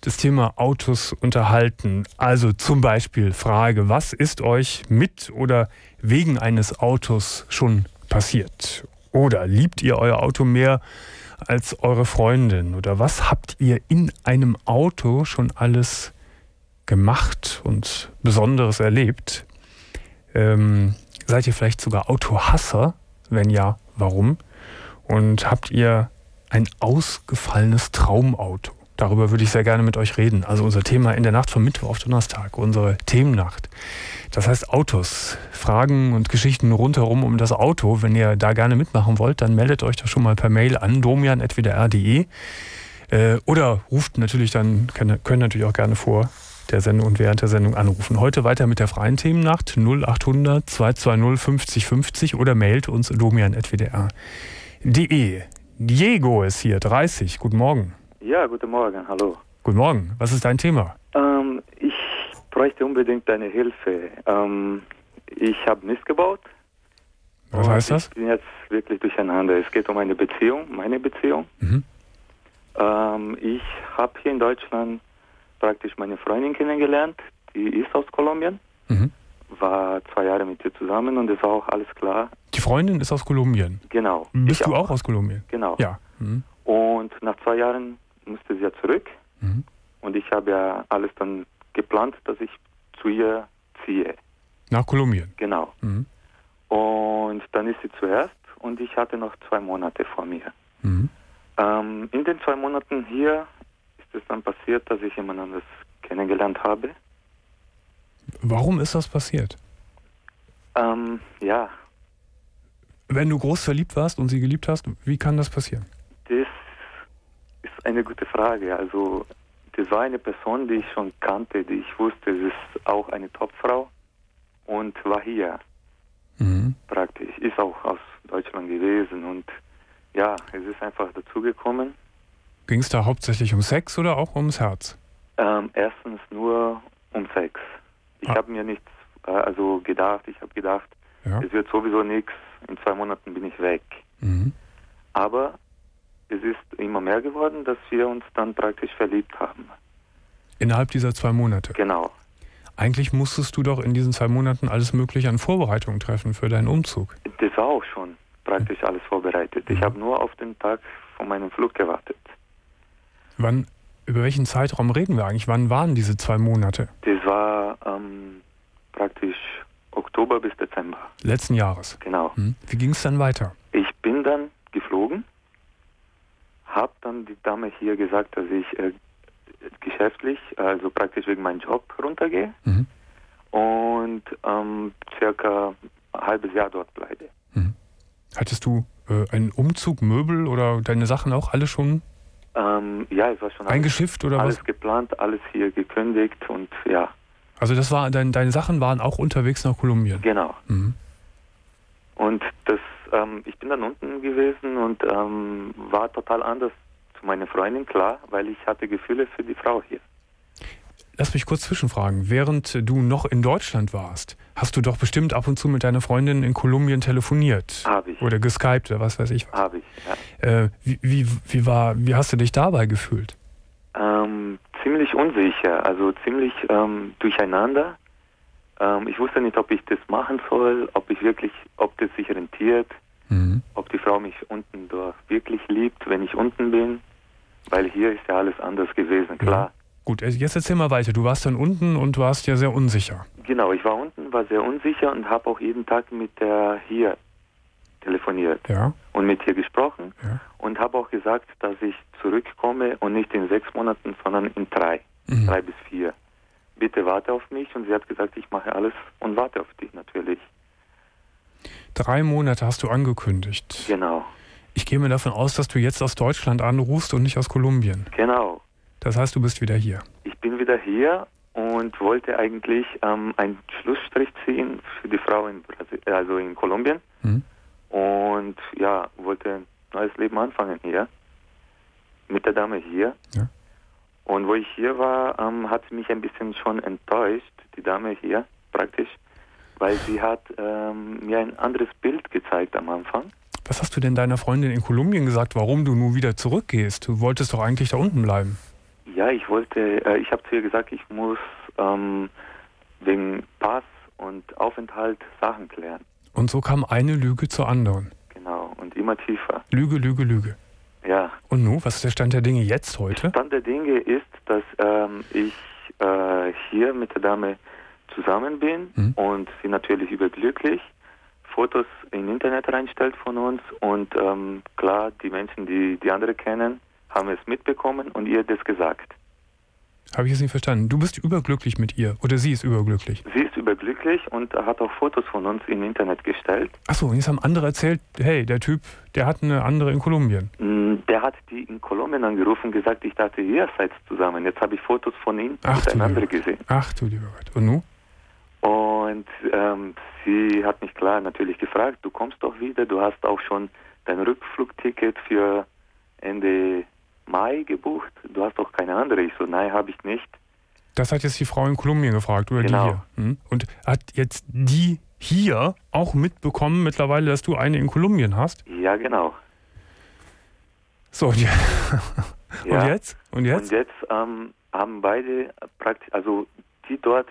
das Thema Autos unterhalten. Also zum Beispiel Frage, was ist euch mit oder wegen eines Autos schon passiert? Oder liebt ihr euer Auto mehr als eure Freundin? Oder was habt ihr in einem Auto schon alles gemacht und Besonderes erlebt? Ähm, seid ihr vielleicht sogar Autohasser? Wenn ja, warum? Und habt ihr ein ausgefallenes Traumauto? Darüber würde ich sehr gerne mit euch reden. Also unser Thema in der Nacht von Mittwoch auf Donnerstag, unsere Themennacht. Das heißt Autos, Fragen und Geschichten rundherum um das Auto. Wenn ihr da gerne mitmachen wollt, dann meldet euch doch schon mal per Mail an domian.wdr.de äh, oder ruft natürlich dann, können, können natürlich auch gerne vor der Sendung und während der Sendung anrufen. Heute weiter mit der freien Themennacht 0800 220 50 50 oder mailt uns domian.wdr.de. Diego ist hier, 30. Guten Morgen. Ja, guten Morgen, hallo. Guten Morgen. Was ist dein Thema? Ähm, ich bräuchte unbedingt deine Hilfe. Ähm, ich habe Mist gebaut. Was heißt das? Ich bin jetzt wirklich durcheinander. Es geht um eine Beziehung, meine Beziehung. Mhm. Ähm, ich habe hier in Deutschland praktisch meine Freundin kennengelernt. Die ist aus Kolumbien. Mhm. War zwei Jahre mit ihr zusammen und es war auch alles klar. Die Freundin ist aus Kolumbien. Genau. Bist ich du auch aus Kolumbien? Genau. Ja. Mhm. Und nach zwei Jahren musste sie ja zurück. Mhm. Und ich habe ja alles dann geplant, dass ich zu ihr ziehe. Nach Kolumbien. Genau. Mhm. Und dann ist sie zuerst und ich hatte noch zwei Monate vor mir. Mhm. Ähm, in den zwei Monaten hier ist es dann passiert, dass ich jemand anderes kennengelernt habe. Warum ist das passiert? Ähm, ja, Wenn du groß verliebt warst und sie geliebt hast, wie kann das passieren? das ist eine gute Frage. Also, das war eine Person, die ich schon kannte, die ich wusste, es ist auch eine Topfrau und war hier Mhm. praktisch, ist auch aus Deutschland gewesen und ja, es ist einfach dazugekommen. Ging es da hauptsächlich um Sex oder auch ums Herz? Ähm, erstens nur um Sex. Ich Ah. habe mir nichts, äh, also gedacht, ich habe gedacht, Ja. es wird sowieso nichts, in zwei Monaten bin ich weg. Mhm. Aber es ist immer mehr geworden, dass wir uns dann praktisch verliebt haben. Innerhalb dieser zwei Monate. Genau. Eigentlich musstest du doch in diesen zwei Monaten alles Mögliche an Vorbereitungen treffen für deinen Umzug. Das war auch schon praktisch alles vorbereitet. Ich habe nur auf den Tag von meinem Flug gewartet. Wann, über welchen Zeitraum reden wir eigentlich? Wann waren diese zwei Monate? Das war ähm, praktisch Oktober bis Dezember. Letzten Jahres. Genau. Mhm. Wie ging es dann weiter? Ich bin dann geflogen, habe dann die Dame hier gesagt, dass ich äh, geschäftlich, also praktisch wegen meinem Job runtergehe Mhm. und ähm, circa ein halbes Jahr dort bleibe. Hattest du äh, einen Umzug, Möbel oder deine Sachen auch alle schon Ähm, ja, es war schon alles, eingeschifft oder alles was? geplant, alles hier gekündigt und ja, Also das war dein, deine Sachen waren auch unterwegs nach Kolumbien. genau. Mhm. Und das, ähm, ich bin dann unten gewesen und ähm, war total anders zu meiner Freundin, klar, weil ich hatte Gefühle für die Frau hier. Lass mich kurz zwischenfragen. Während du noch in Deutschland warst, hast du doch bestimmt ab und zu mit deiner Freundin in Kolumbien telefoniert. Habe ich. Oder geskypt oder was weiß ich. Habe ich, ja. Äh, wie, wie, wie, war, wie hast du dich dabei gefühlt? Ähm, ziemlich unsicher, also ziemlich ähm, durcheinander. Ähm, ich wusste nicht, ob ich das machen soll, ob ich wirklich, ob das sich rentiert, Mhm. ob die Frau mich unten dort wirklich liebt, wenn ich unten bin, weil hier ist ja alles anders gewesen, klar. Gut, äh, jetzt erzähl mal weiter. Du warst dann unten und warst ja sehr unsicher. Genau, ich war unten, war sehr unsicher und habe auch jeden Tag mit der hier telefoniert Ja. und mit ihr gesprochen Ja. und habe auch gesagt, dass ich zurückkomme und nicht in sechs Monaten, sondern in drei, Mhm. drei bis vier. Bitte warte auf mich und sie hat gesagt, ich mache alles und warte auf dich natürlich. Drei Monate hast du angekündigt. Genau, Ich gehe mir davon aus, dass du jetzt aus Deutschland anrufst und nicht aus Kolumbien. genau. Das heißt, du bist wieder hier. Ich bin wieder hier und wollte eigentlich ähm, einen Schlussstrich ziehen für die Frau in Brasil also in Kolumbien. Mhm. Und ja, wollte ein neues Leben anfangen hier. Mit der Dame hier. Ja. Und wo ich hier war, ähm, hat sie mich ein bisschen schon enttäuscht, die Dame hier praktisch, weil sie hat ähm, mir ein anderes Bild gezeigt am Anfang. Was hast du denn deiner Freundin in Kolumbien gesagt, warum du nun wieder zurückgehst? Du wolltest doch eigentlich da unten bleiben. Ja, ich wollte, äh, ich habe zu ihr gesagt, ich muss ähm, wegen Pass und Aufenthalt Sachen klären. Und so kam eine Lüge zur anderen. Genau, und immer tiefer. Lüge, Lüge, Lüge. Ja. Und nun, was ist der Stand der Dinge jetzt heute? Stand der Dinge ist, dass ähm, ich äh, hier mit der Dame zusammen bin Mhm. und sie natürlich überglücklich Fotos in Internet reinstellt von uns und ähm, klar, die Menschen, die die andere kennen, haben es mitbekommen und ihr das gesagt. Habe ich jetzt nicht verstanden. Du bist überglücklich mit ihr oder sie ist überglücklich. Sie ist überglücklich und hat auch Fotos von uns im Internet gestellt. Achso, und jetzt haben andere erzählt, hey, der Typ, der hat eine andere in Kolumbien. Mm, Der hat die in Kolumbien angerufen und gesagt, ich dachte, ihr seid zusammen. Jetzt habe ich Fotos von ihnen Ach, miteinander gesehen. Ach du lieber Gott. Und nun? Und ähm, sie hat mich klar natürlich gefragt, du kommst doch wieder, du hast auch schon dein Rückflugticket für Ende Mai gebucht, du hast doch keine andere. Ich so, nein, habe ich nicht. Das hat jetzt die Frau in Kolumbien gefragt oder Genau. die hier. Hm? Und hat jetzt die hier auch mitbekommen mittlerweile, dass du eine in Kolumbien hast? Ja, genau. So, und, je- Ja. (laughs) und jetzt? Und jetzt? Und jetzt ähm, haben beide praktisch, also die dort,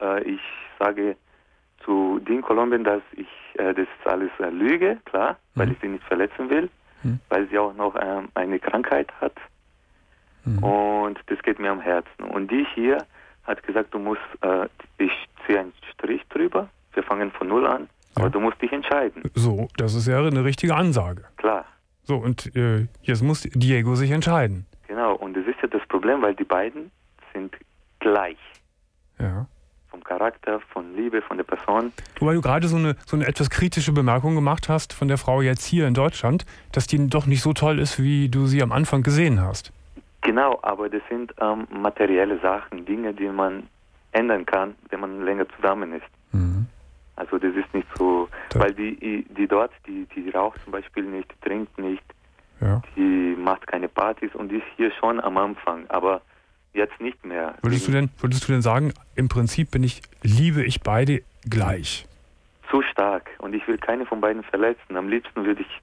äh, ich sage zu die in Kolumbien, dass ich äh, das alles äh, lüge, klar, weil Mhm. ich sie nicht verletzen will, Mhm. weil sie auch noch ähm, eine Krankheit hat. Mhm. Und das geht mir am Herzen. Und die hier hat gesagt, du musst, äh, ich ziehe einen Strich drüber, wir fangen von null an, aber Ja. du musst dich entscheiden. So, das ist ja eine richtige Ansage. Klar, So, und äh, jetzt muss Diego sich entscheiden. genau. Und das ist ja das Problem, weil die beiden sind gleich. Ja. Vom Charakter, von Liebe, von der Person. Wobei du gerade so eine, so eine etwas kritische Bemerkung gemacht hast von der Frau jetzt hier in Deutschland, dass die doch nicht so toll ist, wie du sie am Anfang gesehen hast. Genau, aber das sind ähm, materielle Sachen, Dinge, die man ändern kann, wenn man länger zusammen ist. Mhm. Also das ist nicht so, Da- weil die, die dort, die, die raucht zum Beispiel nicht, die trinkt nicht, Ja. die macht keine Partys und die ist hier schon am Anfang, aber jetzt nicht mehr. Würdest du denn, würdest du denn sagen, im Prinzip bin ich, liebe ich beide gleich? Zu stark und ich will keine von beiden verletzen. Am liebsten würde ich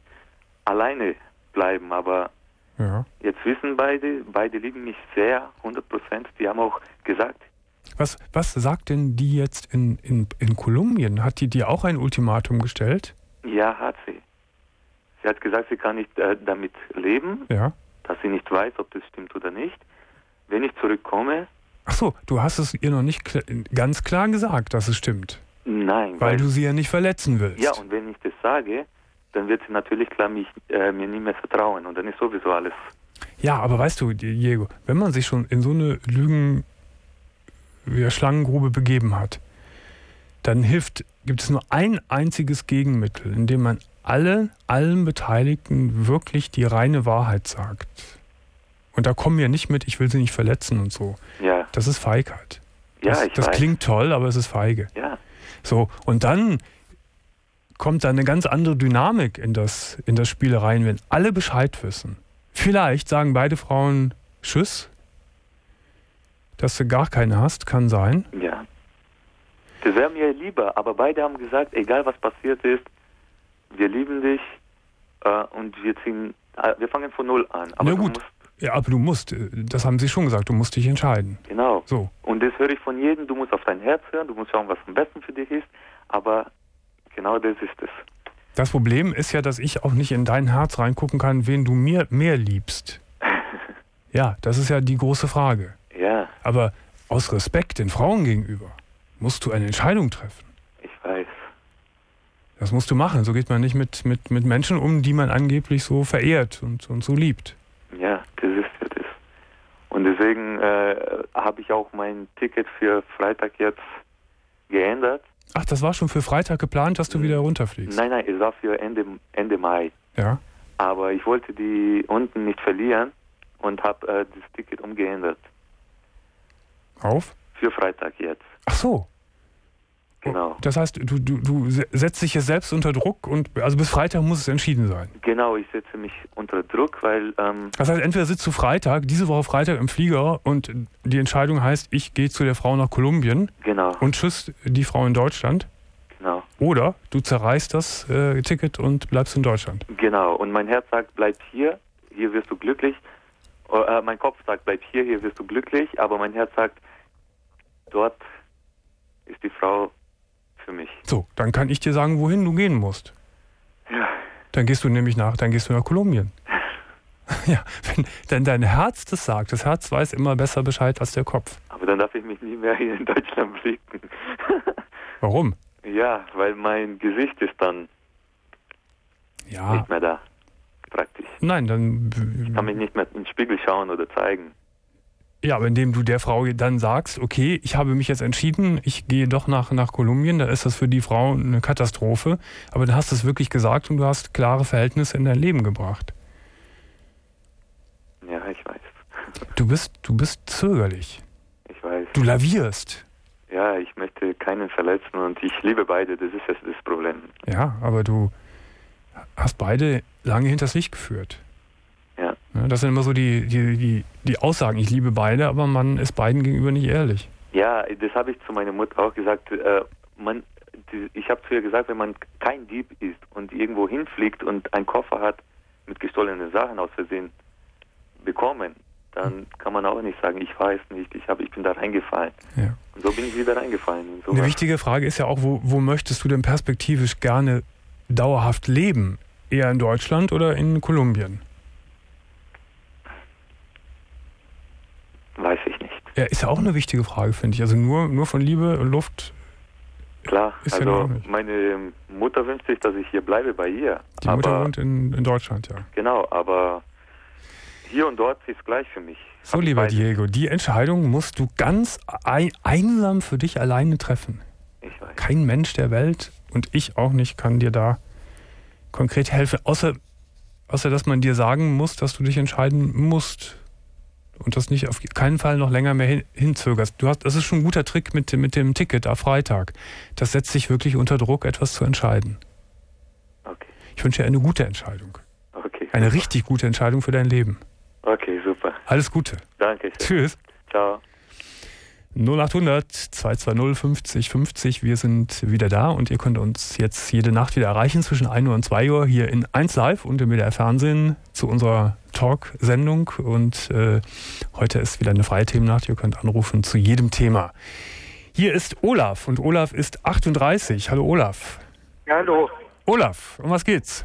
alleine bleiben, aber Ja. jetzt wissen beide, beide lieben mich sehr, 100 Prozent. Die haben auch gesagt, Was, was sagt denn die jetzt in, in, in Kolumbien? Hat die dir auch ein Ultimatum gestellt? ja, hat sie. Sie hat gesagt, sie kann nicht äh, damit leben, Ja. dass sie nicht weiß, ob das stimmt oder nicht. Wenn ich zurückkomme, Ach so, du hast es ihr noch nicht kl ganz klar gesagt, dass es stimmt. nein, Weil du sie ja nicht verletzen willst. Ja, und wenn ich das sage, dann wird sie natürlich klar mich, äh, mir nie mehr vertrauen und dann ist sowieso alles. Ja, aber weißt du, Diego, wenn man sich schon in so eine Lügen Schlangengrube begeben hat, dann hilft, gibt es nur ein einziges Gegenmittel, in dem man alle, allen Beteiligten wirklich die reine Wahrheit sagt. Und da kommen wir nicht mit, ich will sie nicht verletzen und so. Ja, Das ist Feigheit. ja, Das, ich das weiß. klingt toll, aber es ist feige. Ja, So, und dann kommt da eine ganz andere Dynamik in das, in das Spiel rein, wenn alle Bescheid wissen. Vielleicht sagen beide Frauen Tschüss, dass du gar keine hast, kann sein. ja. Das wäre mir lieber, aber beide haben gesagt, egal was passiert ist, wir lieben dich äh, und wir ziehen, äh, wir fangen von null an. Aber Na gut. Ja, aber du musst, das haben sie schon gesagt, du musst dich entscheiden. genau. So, Und das höre ich von jedem, du musst auf dein Herz hören, du musst schauen, was am besten für dich ist, aber genau das ist es. das Problem ist ja, dass ich auch nicht in dein Herz reingucken kann, wen du mir mehr liebst. (laughs) Ja, das ist ja die große Frage. Ja, Aber aus Respekt den Frauen gegenüber musst du eine Entscheidung treffen. ich weiß. Das musst du machen. So geht man nicht mit, mit, mit Menschen um, die man angeblich so verehrt und, und so liebt. Ja, das ist ja das. Und deswegen äh, habe ich auch mein Ticket für Freitag jetzt geändert. Ach, das war schon für Freitag geplant, dass du wieder runterfliegst. Nein, nein, es war für Ende, Ende Mai. Ja. Aber ich wollte die unten nicht verlieren und habe äh, das Ticket umgeändert. Auf? Für Freitag jetzt. Ach so. Genau. Das heißt, du, du, du se- setzt dich jetzt selbst unter Druck und also bis Freitag muss es entschieden sein. Genau, ich setze mich unter Druck, weil ähm, Das heißt, entweder sitzt du Freitag, diese Woche Freitag im Flieger und die Entscheidung heißt, ich gehe zu der Frau nach Kolumbien genau, und tschüss die Frau in Deutschland. genau, Oder du zerreißt das äh, Ticket und bleibst in Deutschland. genau. Und mein Herz sagt, bleib hier, hier wirst du glücklich. Äh, mein Kopf sagt, bleib hier, hier wirst du glücklich. Aber mein Herz sagt, dort ist die Frau für mich. So, dann kann ich dir sagen, wohin du gehen musst. Ja, Dann gehst du nämlich nach, dann gehst du nach Kolumbien. (laughs) ja, wenn denn dein Herz das sagt, das Herz weiß immer besser Bescheid als der Kopf. aber dann darf ich mich nie mehr hier in Deutschland blicken. (laughs) Warum? ja, weil mein Gesicht ist dann Ja, nicht mehr da. Praktisch. nein, dann Ich kann mich nicht mehr in den Spiegel schauen oder zeigen. Ja, aber indem du der Frau dann sagst, okay, ich habe mich jetzt entschieden, ich gehe doch nach, nach Kolumbien, dann ist das für die Frau eine Katastrophe. Aber dann hast du es wirklich gesagt und du hast klare Verhältnisse in dein Leben gebracht. Ja, ich weiß. Du bist, du bist zögerlich. Ich weiß. Du lavierst. Ja, ich möchte keinen verletzen und ich liebe beide, das ist das Problem. Ja, aber du hast beide lange hinters Licht geführt. Das sind immer so die, die, die, die Aussagen, ich liebe beide, aber man ist beiden gegenüber nicht ehrlich. Ja, das habe ich zu meiner Mutter auch gesagt. Äh, man, die, ich habe zu ihr gesagt, wenn man kein Dieb ist und irgendwo hinfliegt und einen Koffer hat mit gestohlenen Sachen aus Versehen bekommen, dann kann man auch nicht sagen, ich weiß nicht, ich, hab, ich bin da reingefallen. Ja. Und so bin ich wieder reingefallen. in Eine wichtige Frage ist ja auch, wo, wo möchtest du denn perspektivisch gerne dauerhaft leben? Eher in Deutschland oder in Kolumbien? Weiß ich nicht. Ja, ist ja auch eine wichtige Frage, finde ich. Also nur, nur von Liebe und Luft. Klar, Ist ja also meine Mutter wünscht sich, dass ich hier bleibe bei ihr. Die aber, Mutter wohnt in, in Deutschland, ja. Genau, aber hier und dort ist gleich für mich. So, Hab lieber. Diego, die Entscheidung musst du ganz ein, einsam für dich alleine treffen. Ich weiß. Kein Mensch der Welt und ich auch nicht kann dir da konkret helfen. Außer, außer dass man dir sagen muss, dass du dich entscheiden musst. Und das nicht auf keinen Fall noch länger mehr hin, hinzögerst. Du hast, das ist schon ein guter Trick mit, dem- mit dem Ticket am Freitag. Das setzt dich wirklich unter Druck, etwas zu entscheiden. Okay, Ich wünsche dir eine gute Entscheidung. okay. Eine richtig gute Entscheidung für dein Leben. Okay, super. Alles Gute. Danke. Tschüss. Ciao. 0800 220 50 50. Wir sind wieder da und ihr könnt uns jetzt jede Nacht wieder erreichen zwischen 1 Uhr und 2 Uhr hier in 1 Live und im WDR Fernsehen zu unserer Talk-Sendung. Und äh, heute ist wieder eine freie Themennacht. Ihr könnt anrufen zu jedem Thema. Hier ist Olaf und Olaf ist 38. Hallo Olaf. Ja, hallo. Olaf, um was geht's?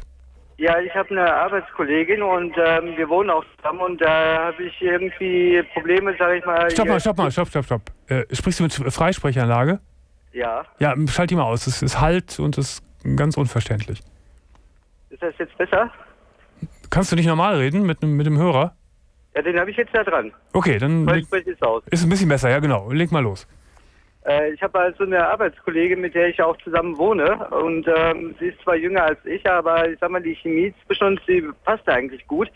Ja, ich habe eine Arbeitskollegin und ähm, wir wohnen auch zusammen und da habe ich irgendwie Probleme, sage ich mal. Stopp mal, stopp mal, stopp, stopp, stopp. Äh, sprichst du mit Freisprechanlage? Ja, Ja, schalt die mal aus. Es ist halt und es ist ganz unverständlich. ist das jetzt besser? Kannst du nicht normal reden mit, dem- mit dem Hörer? Ja, den habe ich jetzt da dran. Okay, dann leg, ist ein bisschen besser, ja genau. Leg mal los. Äh, ich habe also eine Arbeitskollegin, mit der ich auch zusammen wohne und ähm, sie ist zwar jünger als ich, aber ich sag mal, die Chemie zwischen uns, die passt eigentlich gut.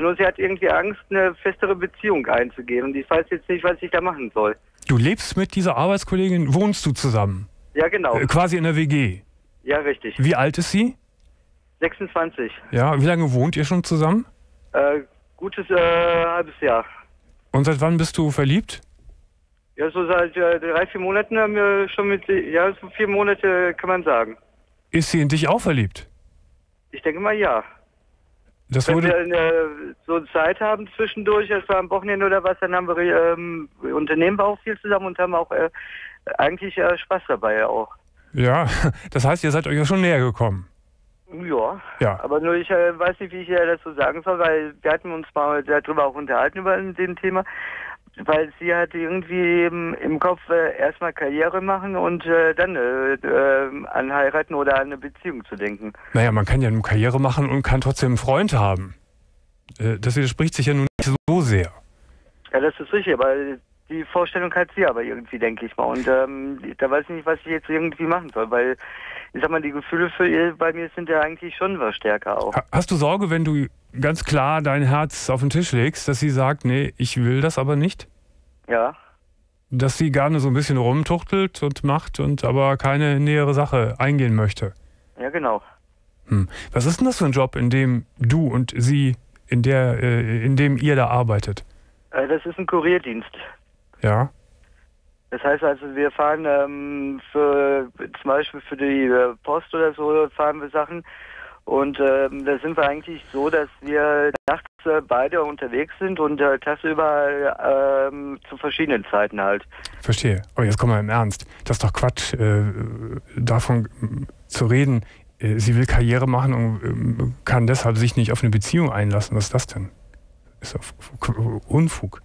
Nur sie hat irgendwie Angst, eine festere Beziehung einzugehen und ich weiß jetzt nicht, was ich da machen soll. Du lebst mit dieser Arbeitskollegin, wohnst du zusammen? Ja, genau. Äh, quasi in der WG. Ja, richtig. Wie alt ist sie? 26. Ja, wie lange wohnt ihr schon zusammen? Äh, gutes äh, halbes Jahr. Und seit wann bist du verliebt? Ja, so seit äh, drei, vier Monaten haben wir schon mit, ja, so vier Monate kann man sagen. Ist sie in dich auch verliebt? Ich denke mal ja. Das Wenn wir äh, so Zeit haben zwischendurch, etwa am Wochenende oder was, dann haben wir, ähm, unternehmen wir auch viel zusammen und haben auch äh, eigentlich äh, Spaß dabei auch. ja, (laughs) das heißt, ihr seid euch ja schon näher gekommen. Ja, Ja. aber nur ich äh, weiß nicht, wie ich äh, das so sagen soll, weil wir hatten uns mal darüber auch unterhalten über dem Thema, weil sie hat irgendwie eben im Kopf äh, erstmal Karriere machen und äh, dann äh, äh, an heiraten oder an eine Beziehung zu denken. Naja, man kann ja eine Karriere machen und kann trotzdem einen Freund haben. Äh, Das widerspricht sich ja nun nicht so sehr. Ja, das ist richtig, aber die Vorstellung hat sie aber irgendwie, denke ich mal. Und ähm, da weiß ich nicht, was ich jetzt irgendwie machen soll, weil ich sag mal, die Gefühle für ihr bei mir sind ja eigentlich schon was stärker auch. Ha- Hast du Sorge, wenn du ganz klar dein Herz auf den Tisch legst, dass sie sagt, nee, ich will das aber nicht? Ja. dass sie gerne so ein bisschen rumtuchtelt und macht und aber keine nähere Sache eingehen möchte. Ja, genau. Hm. Was ist denn das für ein Job, in dem du und sie, in der, äh, in dem ihr da arbeitet? Äh, das ist ein Kurierdienst. Ja. Das heißt also, wir fahren ähm, für zum Beispiel für die äh, Post oder so fahren wir Sachen und ähm, da sind wir eigentlich so, dass wir nachts äh, beide unterwegs sind und äh, tagsüber ähm, zu verschiedenen Zeiten halt. Verstehe. Oh, jetzt komm mal im Ernst. Das ist doch Quatsch, äh, davon äh, zu reden. Äh, sie will Karriere machen und äh, kann deshalb sich nicht auf eine Beziehung einlassen. Was ist das denn? Ist doch Unfug.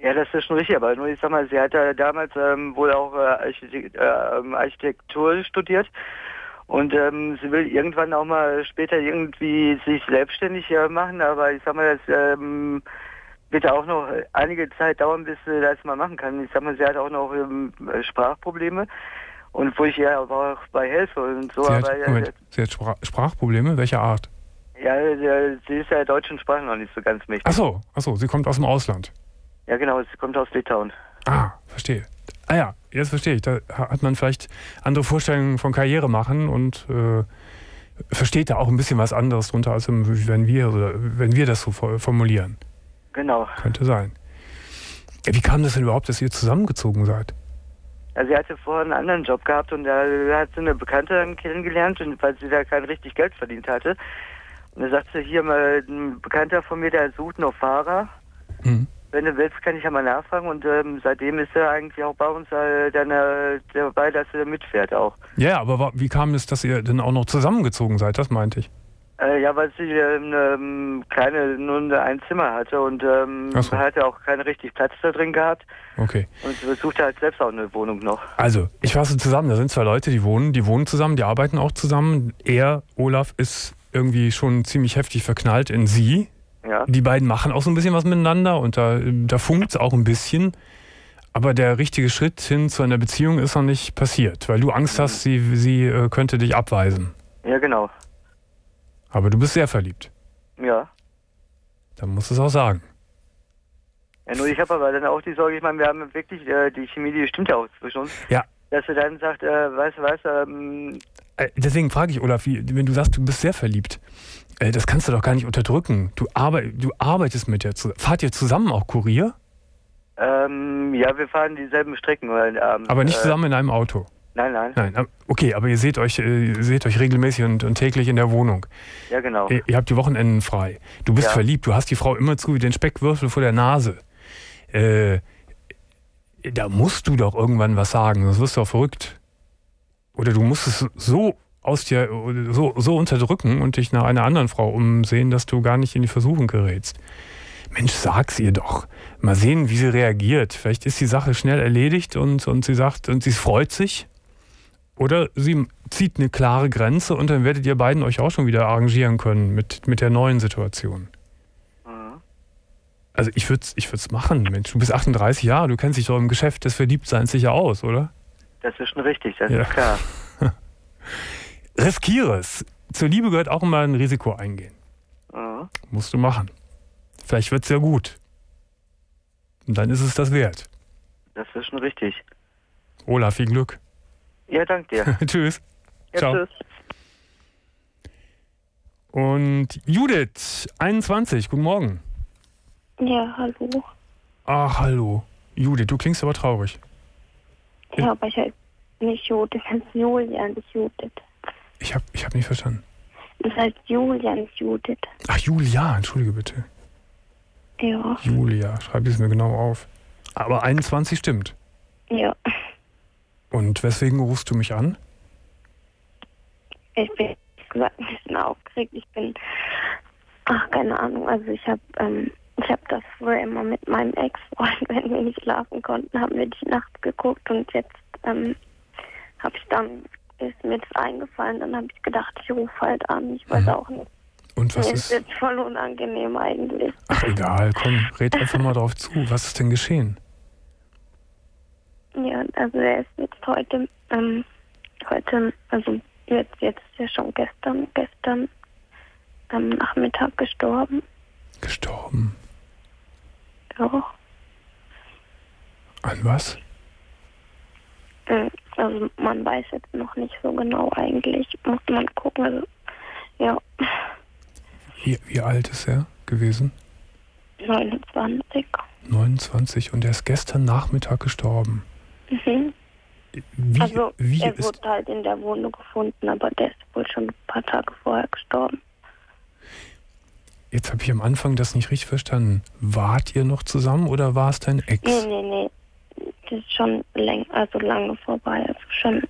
Ja, das ist schon richtig, aber nur ich sag mal, sie hat ja damals ähm, wohl auch äh, Architekt, äh, Architektur studiert und ähm, sie will irgendwann auch mal später irgendwie sich selbstständig äh, machen, aber ich sag mal, das ähm, wird auch noch einige Zeit dauern, bis sie das mal machen kann. Ich sag mal, sie hat auch noch ähm, Sprachprobleme und wo ich ja aber auch bei helfe und so. Sie hat, aber, Moment, sie hat Spra Sprachprobleme? Welcher Art? Ja, sie ist ja deutschen Sprache noch nicht so ganz mächtig. Ach so, ach so, sie kommt aus dem Ausland. Ja, genau, sie kommt aus Litauen. Ah, verstehe. Ah ja, jetzt verstehe ich. Da hat man vielleicht andere Vorstellungen von Karriere machen und äh, versteht da auch ein bisschen was anderes drunter, als wenn wir, wenn wir das so formulieren. Genau. Könnte sein. Wie kam das denn überhaupt, dass ihr zusammengezogen seid? Also sie hatte vorher einen anderen Job gehabt und da hat sie eine Bekannte kennengelernt und weil sie da kein richtig Geld verdient hatte. Und da sagte sie, hier mal ein Bekannter von mir, der sucht noch Fahrer. Mhm. Wenn du willst, kann ich ja mal nachfragen und ähm, seitdem ist er eigentlich auch bei uns äh, dann äh, dabei, dass er mitfährt auch. Ja, aber wie kam es, dass ihr denn auch noch zusammengezogen seid? Das meinte ich. Äh, ja, weil sie eine ähm, kleine, nur ein Zimmer hatte und ähm, so. hatte auch keinen richtig Platz da drin gehabt. Okay. Und sie suchte halt selbst auch eine Wohnung noch. Also, ich fasse zusammen, da sind zwei Leute, die wohnen, die wohnen zusammen, die arbeiten auch zusammen. Er, Olaf, ist irgendwie schon ziemlich heftig verknallt in sie, ja. Die beiden machen auch so ein bisschen was miteinander und da, da funkt es auch ein bisschen. Aber der richtige Schritt hin zu einer Beziehung ist noch nicht passiert, weil du Angst hast, sie, sie äh, könnte dich abweisen. Ja, genau. Aber du bist sehr verliebt. Ja. Dann musst du es auch sagen. Ja, nur ich habe aber dann auch die Sorge, ich meine, wir haben wirklich, äh, die Chemie, die stimmt ja auch zwischen uns. Ja. Dass er dann sagt, äh, weißt du, weißt du, ähm, äh, Deswegen frage ich, Olaf, wie, wenn du sagst, du bist sehr verliebt, äh, das kannst du doch gar nicht unterdrücken. Du, arbeit, du arbeitest mit der zusammen. Fahrt ihr zusammen auch Kurier? Ähm, ja, wir fahren dieselben Strecken. Weil, ähm, aber nicht zusammen in einem Auto? Nein, nein. Nein, okay, aber ihr seht euch, äh, seht euch regelmäßig und, und, täglich in der Wohnung. Ja, genau. Ihr, ihr habt die Wochenenden frei. Du bist ja. verliebt, du hast die Frau immer zu wie den Speckwürfel vor der Nase. Äh, da musst du doch irgendwann was sagen, sonst wirst du auch verrückt. Oder du musst es so aus dir so, so unterdrücken und dich nach einer anderen Frau umsehen, dass du gar nicht in die Versuchung gerätst. Mensch, sag's ihr doch. Mal sehen, wie sie reagiert. Vielleicht ist die Sache schnell erledigt und, und sie sagt, und sie freut sich. Oder sie zieht eine klare Grenze und dann werdet ihr beiden euch auch schon wieder arrangieren können mit, mit der neuen Situation. Mhm. Also ich würde es ich machen, Mensch. Du bist 38 Jahre, du kennst dich doch im Geschäft des Verliebtseins sicher aus, oder? Das ist schon richtig, das ja. ist klar. (laughs) riskiere es. Zur Liebe gehört auch immer ein Risiko eingehen. Mhm. Musst du machen. Vielleicht wird es ja gut. Und dann ist es das wert. Das ist schon richtig. Olaf, viel Glück. Ja, danke dir. (laughs) tschüss. Ja, Ciao. Tschüss. Und Judith, 21, guten Morgen. Ja, hallo. Ach, hallo. Judith, du klingst aber traurig. Ja, aber ich heiße nicht Judith, ich heiße Julia, nicht Judith. Ich habe ich hab nicht verstanden. Das heißt Julia, nicht Judith. Ach, Julia, entschuldige bitte. Ja. Julia, schreibe ich es mir genau auf. Aber 21 stimmt. Ja. Und weswegen rufst du mich an? Ich bin gesagt ein bisschen aufgeregt. Ich bin, ach keine Ahnung. Also ich habe, ähm, ich habe das früher immer mit meinem Ex-Freund, (laughs) wenn wir nicht schlafen konnten, haben wir die Nacht geguckt und jetzt ähm, habe ich dann ist mir das eingefallen. Dann habe ich gedacht, ich rufe halt an. Ich weiß mhm. auch nicht. Und was mir ist? ist jetzt voll unangenehm eigentlich. Ach egal, komm, red (laughs) einfach mal drauf zu. Was ist denn geschehen? Ja, also er ist jetzt heute, ähm, heute, also jetzt, jetzt ist ja schon gestern, gestern am Nachmittag gestorben. Gestorben? Ja. An was? Also man weiß jetzt noch nicht so genau eigentlich. Muss man gucken. Also, ja, Wie, wie alt ist er gewesen? 29. 29 und er ist gestern Nachmittag gestorben. Mhm. Wie, also wie er wurde halt in der Wohnung gefunden, aber der ist wohl schon ein paar Tage vorher gestorben. jetzt habe ich am Anfang das nicht richtig verstanden. Wart ihr noch zusammen oder war es dein Ex? Nee, nee, nee. Das ist schon läng also lange vorbei. Also schon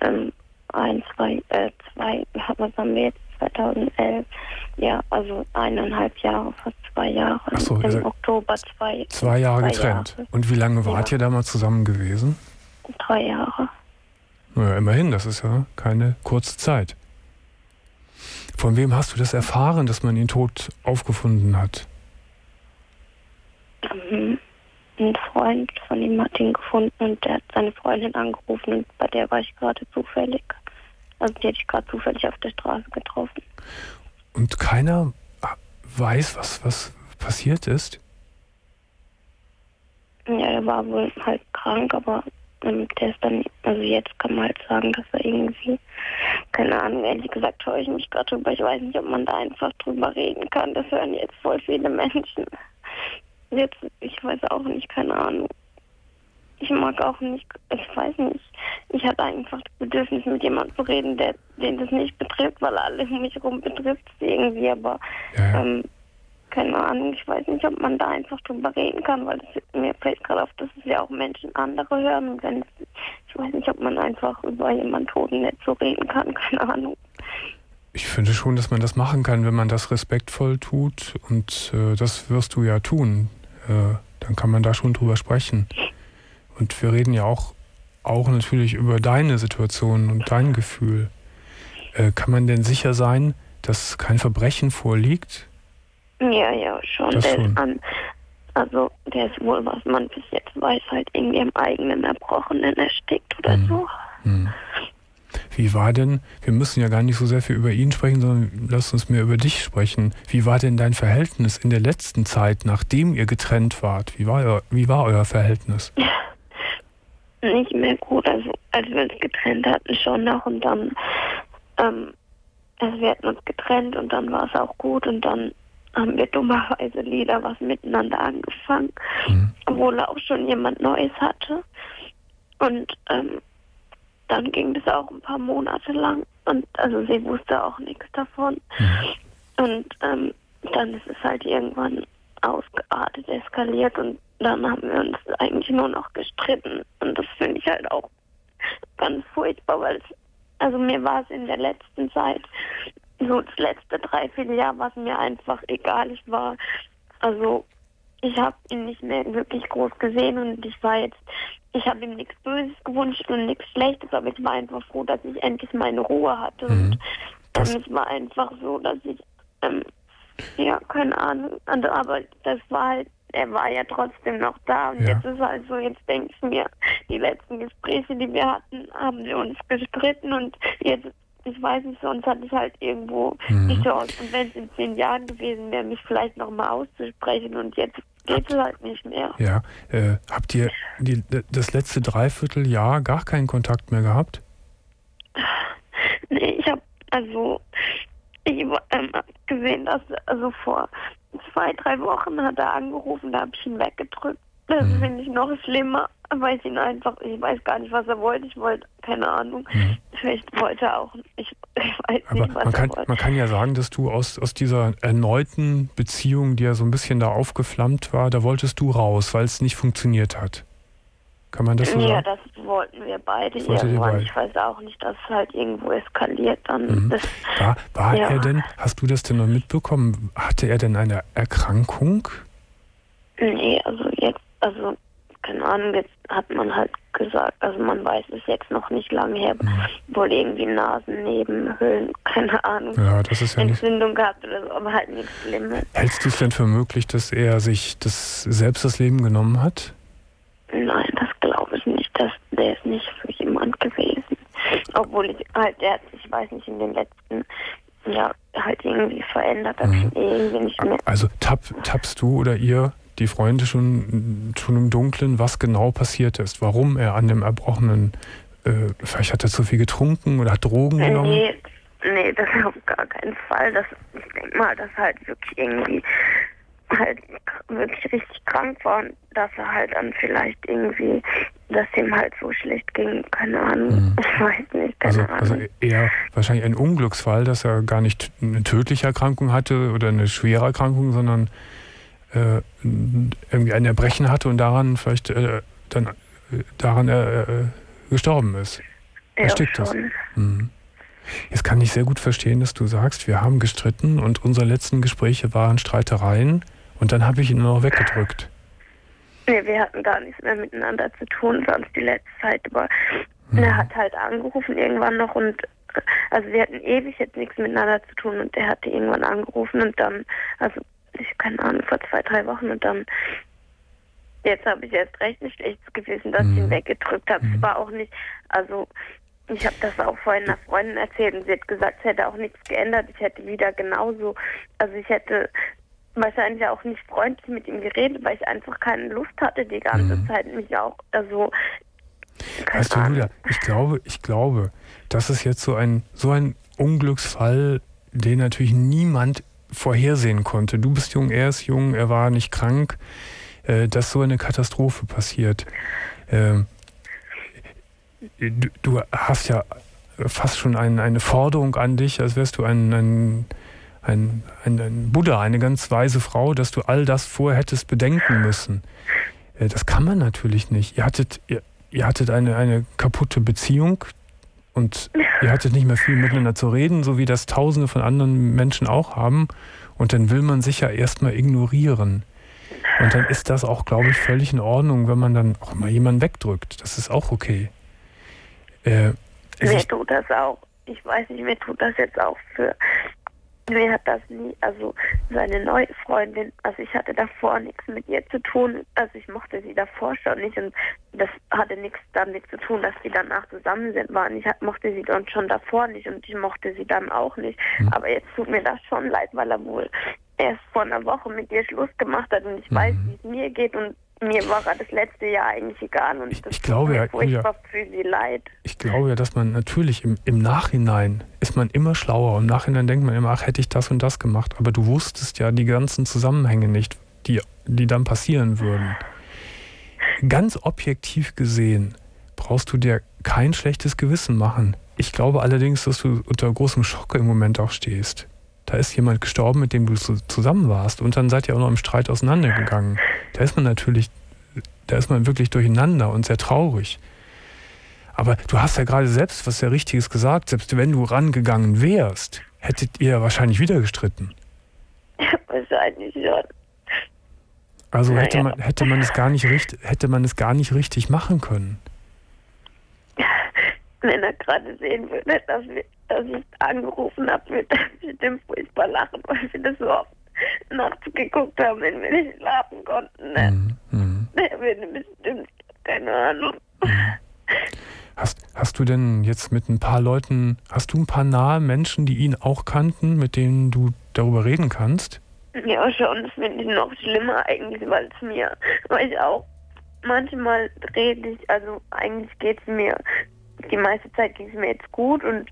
ähm, ein, zwei, äh, zwei, was haben wir jetzt? 2011. Ja, also eineinhalb Jahre, fast zwei Jahre. Ach so, Im Oktober zwei. Zwei Jahre zwei getrennt. Jahre. Und wie lange wart Ja. ihr da mal zusammen gewesen? Drei Jahre. Naja, immerhin, das ist ja keine kurze Zeit. Von wem hast du das erfahren, dass man ihn tot aufgefunden hat? Mhm. Ein Freund von ihm hat ihn gefunden und der hat seine Freundin angerufen und bei der war ich gerade zufällig. Also die hätte ich gerade zufällig auf der Straße getroffen. Und keiner weiß, was, was passiert ist? Ja, er war wohl halt krank, aber ähm, der ist dann, also jetzt kann man halt sagen, dass er irgendwie, keine Ahnung, ehrlich gesagt höre ich mich gerade drüber. Ich weiß nicht, ob man da einfach drüber reden kann. Das hören jetzt voll viele Menschen. Jetzt, ich weiß auch nicht, keine Ahnung. Ich mag auch nicht, ich weiß nicht. Ich hatte einfach das Bedürfnis, mit jemandem zu reden, der, den das nicht betrifft, weil alle um mich herum betrifft es irgendwie, aber Ja, ähm, keine Ahnung, ich weiß nicht, ob man da einfach drüber reden kann, weil es, mir fällt gerade auf, dass es ja auch Menschen andere hören und wenn es, ich weiß nicht, ob man einfach über jemanden Toten nicht so reden kann, (laughs) keine Ahnung. Ich finde schon, dass man das machen kann, wenn man das respektvoll tut. Und äh, das wirst du ja tun. Äh, dann kann man da schon drüber sprechen. Und wir reden ja auch, auch natürlich über deine Situation und dein Gefühl. Äh, kann man denn sicher sein, dass kein Verbrechen vorliegt? Ja, ja, schon. Das der schon. an, also der ist wohl, was man bis jetzt weiß, halt irgendwie im eigenen Erbrochenen erstickt oder Mhm. so. Hm. Wie war denn, wir müssen ja gar nicht so sehr viel über ihn sprechen, sondern lass uns mehr über dich sprechen. Wie war denn dein Verhältnis in der letzten Zeit, nachdem ihr getrennt wart? Wie war, euer, wie war euer Verhältnis? Nicht mehr gut, also als wir uns getrennt hatten schon noch und dann, ähm, also wir hatten uns getrennt und dann war es auch gut und dann haben wir dummerweise Lieder was miteinander angefangen, Mhm. obwohl er auch schon jemand Neues hatte. Und ähm, dann ging das auch ein paar Monate lang und also sie wusste auch nichts davon. Und ähm, dann ist es halt irgendwann ausgeartet, eskaliert und dann haben wir uns eigentlich nur noch gestritten. Und das finde ich halt auch ganz furchtbar, weil es, also mir war es in der letzten Zeit, so das letzte Dreivierteljahr, was mir einfach egal. Ich war, also ich habe ihn nicht mehr wirklich groß gesehen und ich war jetzt, ich habe ihm nichts Böses gewünscht und nichts Schlechtes, aber ich war einfach froh, dass ich endlich meine Ruhe hatte. Und Mhm. Das- ähm, es war einfach so, dass ich, ähm, ja, keine Ahnung, und, aber das war halt, er war ja trotzdem noch da und Ja. jetzt ist halt so, jetzt denke ich mir, die letzten Gespräche, die wir hatten, haben wir uns gestritten und jetzt, ich weiß nicht, sonst hatte ich halt irgendwo Mhm. die Chance und wenn es in zehn Jahren gewesen wäre, mich vielleicht nochmal auszusprechen und jetzt geht es halt nicht mehr. Ja, äh, habt ihr die, das letzte Dreivierteljahr gar keinen Kontakt mehr gehabt? Nee, ich habe also ich ähm, gesehen, dass also vor zwei, drei Wochen hat er angerufen, da habe ich ihn weggedrückt. Das Mhm. finde ich noch schlimmer, weil ich ihn einfach, ich weiß gar nicht, was er wollte. Ich wollte, keine Ahnung. Mhm. Vielleicht wollte er auch, ich, ich weiß Aber nicht, was man kann, er wollte. man kann ja sagen, dass du aus, aus dieser erneuten Beziehung, die ja so ein bisschen da aufgeflammt war, da wolltest du raus, weil es nicht funktioniert hat. Kann man das so ja, sagen? das wollten wir beide Das irgendwann. beide. Ich weiß auch nicht, dass es halt irgendwo eskaliert dann. Mhm. Das, War, war Ja. er denn, hast du das denn noch mitbekommen, hatte er denn eine Erkrankung? Nee, also jetzt, also keine Ahnung, jetzt hat man halt gesagt, also man weiß es jetzt noch nicht lange her, wohl irgendwie Nasennebenhöhlen, (laughs) keine Ahnung, Ja, das ist ja nicht. Entzündung gehabt oder so, aber halt nichts Schlimmes. Hältst du es denn für möglich, dass er sich das selbst das Leben genommen hat? Nein, das glaube ich nicht, das, der ist nicht für jemand gewesen. Obwohl ich halt, der hat sich, ich weiß nicht, in den letzten, ja, halt irgendwie verändert, Mhm. irgendwie nicht mehr. Also tapp, tappst du oder ihr die Freunde schon, schon im Dunkeln, was genau passiert ist, warum er an dem Erbrochenen, äh, vielleicht hat er zu viel getrunken oder hat Drogen genommen? Nee, nee, das (laughs) auf gar keinen Fall. Das, ich denke mal, dass halt wirklich irgendwie halt wirklich richtig krank war und dass er halt dann vielleicht irgendwie, dass ihm halt so schlecht ging, keine Ahnung, Mhm. (laughs) ich weiß nicht, keine Also, Ahnung. also eher wahrscheinlich ein Unglücksfall, dass er gar nicht eine tödliche Erkrankung hatte oder eine schwere Erkrankung, sondern äh, irgendwie ein Erbrechen hatte und daran vielleicht äh, dann äh, daran äh, äh, gestorben ist. ja, erstickt ist. Mhm. Jetzt kann ich sehr gut verstehen, dass du sagst, wir haben gestritten und unsere letzten Gespräche waren Streitereien und dann habe ich ihn nur noch weggedrückt. Nee, wir hatten gar nichts mehr miteinander zu tun, sonst die letzte Zeit, aber er hat halt angerufen irgendwann noch und äh, also wir hatten ewig jetzt nichts miteinander zu tun und er hatte irgendwann angerufen und dann, also ich keine Ahnung, vor zwei, drei Wochen und dann jetzt habe ich erst recht ein schlechtes Gewissen, dass ich ihn weggedrückt habe. Es war auch nicht, also ich habe das auch vorhin einer Freundin erzählt und sie hat gesagt, es hätte auch nichts geändert. Ich hätte wieder genauso, also ich hätte wahrscheinlich auch nicht freundlich mit ihm geredet, weil ich einfach keine Lust hatte die ganze Zeit mich auch, also Weißt du. Julia, ich glaube, ich glaube, das ist jetzt so ein, so ein Unglücksfall, den natürlich niemand vorhersehen konnte. Du bist jung, er ist jung, er war nicht krank, äh, dass so eine Katastrophe passiert. Ähm, du, du hast ja fast schon ein, eine Forderung an dich, als wärst du ein, ein, ein, ein, ein Buddha, eine ganz weise Frau, dass du all das vorher hättest bedenken müssen. Äh, Das kann man natürlich nicht. Ihr hattet, ihr, ihr hattet eine, eine kaputte Beziehung und ihr hattet nicht mehr viel miteinander zu reden, so wie das Tausende von anderen Menschen auch haben. Und dann will man sich ja erstmal ignorieren. Und dann ist das auch, glaube ich, völlig in Ordnung, wenn man dann auch mal jemanden wegdrückt. Das ist auch okay. Äh, Mir tut das auch. Ich weiß nicht, mir tut das jetzt auch für. Mir hat das nie, also seine neue Freundin, also ich hatte davor nichts mit ihr zu tun, also ich mochte sie davor schon nicht und das hatte nichts damit zu tun, dass sie danach zusammen sind, waren. Ich mochte sie dann schon davor nicht und ich mochte sie dann auch nicht. Hm. Aber jetzt tut mir das schon leid, weil er wohl erst vor einer Woche mit ihr Schluss gemacht hat und ich weiß, Mhm. wie es mir geht und mir war das letzte Jahr eigentlich egal und Ich- das ich glaube, ja, furchtbar Julia. für sie leid. Ich glaube ja, dass man natürlich im, im Nachhinein ist man immer schlauer. Im Nachhinein denkt man immer, ach, hätte ich das und das gemacht. Aber du wusstest ja die ganzen Zusammenhänge nicht, die, die dann passieren würden. Ganz objektiv gesehen brauchst du dir kein schlechtes Gewissen machen. Ich glaube allerdings, dass du unter großem Schock im Moment auch stehst. Da ist jemand gestorben, mit dem du zusammen warst und dann seid ihr auch noch im Streit auseinandergegangen. Da ist man natürlich, da ist man wirklich durcheinander und sehr traurig. Aber du hast ja gerade selbst was sehr Richtiges gesagt. Selbst wenn du rangegangen wärst, hättet ihr wahrscheinlich wieder gestritten. Wahrscheinlich schon. Also hätte Naja. man, hätte man es gar nicht richtig, hätte man es gar nicht richtig machen können. (laughs) Wenn er gerade sehen würde, dass, wir, dass ich angerufen habe, er bestimmt furchtbar lachen, weil wir das so oft nachts geguckt haben, wenn wir nicht schlafen konnten. Ne? Mhm. Mhm. (laughs) Er würde bestimmt, keine Ahnung. (laughs) Hast, hast du denn jetzt mit ein paar Leuten, hast du ein paar nahe Menschen, die ihn auch kannten, mit denen du darüber reden kannst? Ja, schon, das finde ich noch schlimmer eigentlich, weil es mir, weil ich auch manchmal rede ich, also eigentlich geht es mir, die meiste Zeit ging es mir jetzt gut und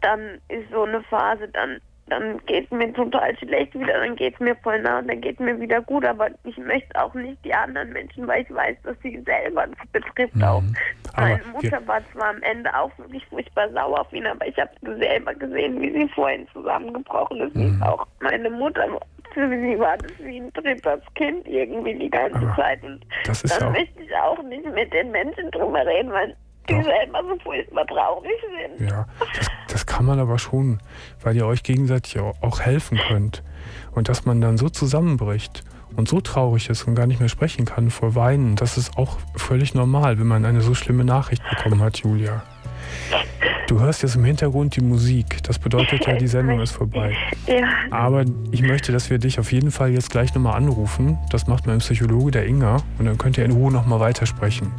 dann ist so eine Phase, dann dann geht es mir total schlecht wieder, dann geht es mir voll nah und dann geht es mir wieder gut, aber ich möchte auch nicht die anderen Menschen, weil ich weiß, dass sie selber das betrifft auch. Mhm. Aber Meine wir- Mutter war zwar am Ende auch wirklich furchtbar sauer auf ihn, aber ich habe selber gesehen, wie sie vorhin zusammengebrochen ist. Mhm. Auch meine Mutter, für sie war das wie ein drittes Kind irgendwie die ganze Aber Zeit. Und das ist dann auch- möchte ich auch nicht mit den Menschen drüber reden, weil die selber so furchtbar traurig sind. Ja, das kann man aber schon, weil ihr euch gegenseitig auch, helfen könnt. Und dass man dann so zusammenbricht und so traurig ist und gar nicht mehr sprechen kann vor Weinen, das ist auch völlig normal, wenn man eine so schlimme Nachricht bekommen hat, Julia. Du hörst jetzt im Hintergrund die Musik. Das bedeutet ja, die Sendung ist vorbei. Ja, Aber ich möchte, dass wir dich auf jeden Fall jetzt gleich nochmal anrufen. Das macht mein Psychologe, der Inga. Und dann könnt ihr in Ruhe nochmal weitersprechen.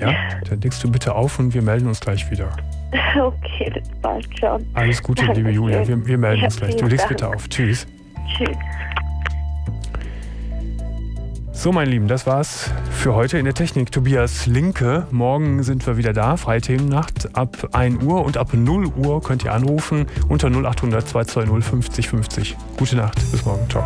Ja? Dann legst du bitte auf und wir melden uns gleich wieder. (laughs) okay, das passt schon. Alles Gute, liebe. Julia. Wir, wir melden uns gleich. Du legst bitte auf. Tschüss. Tschüss. So, meine Lieben, das war's für heute in der Technik. Tobias Linke. Morgen sind wir wieder da. Freie Themennacht ab 1 Uhr und ab 0 Uhr könnt ihr anrufen unter 0800 220 50 50. Gute Nacht. Bis morgen. Ciao.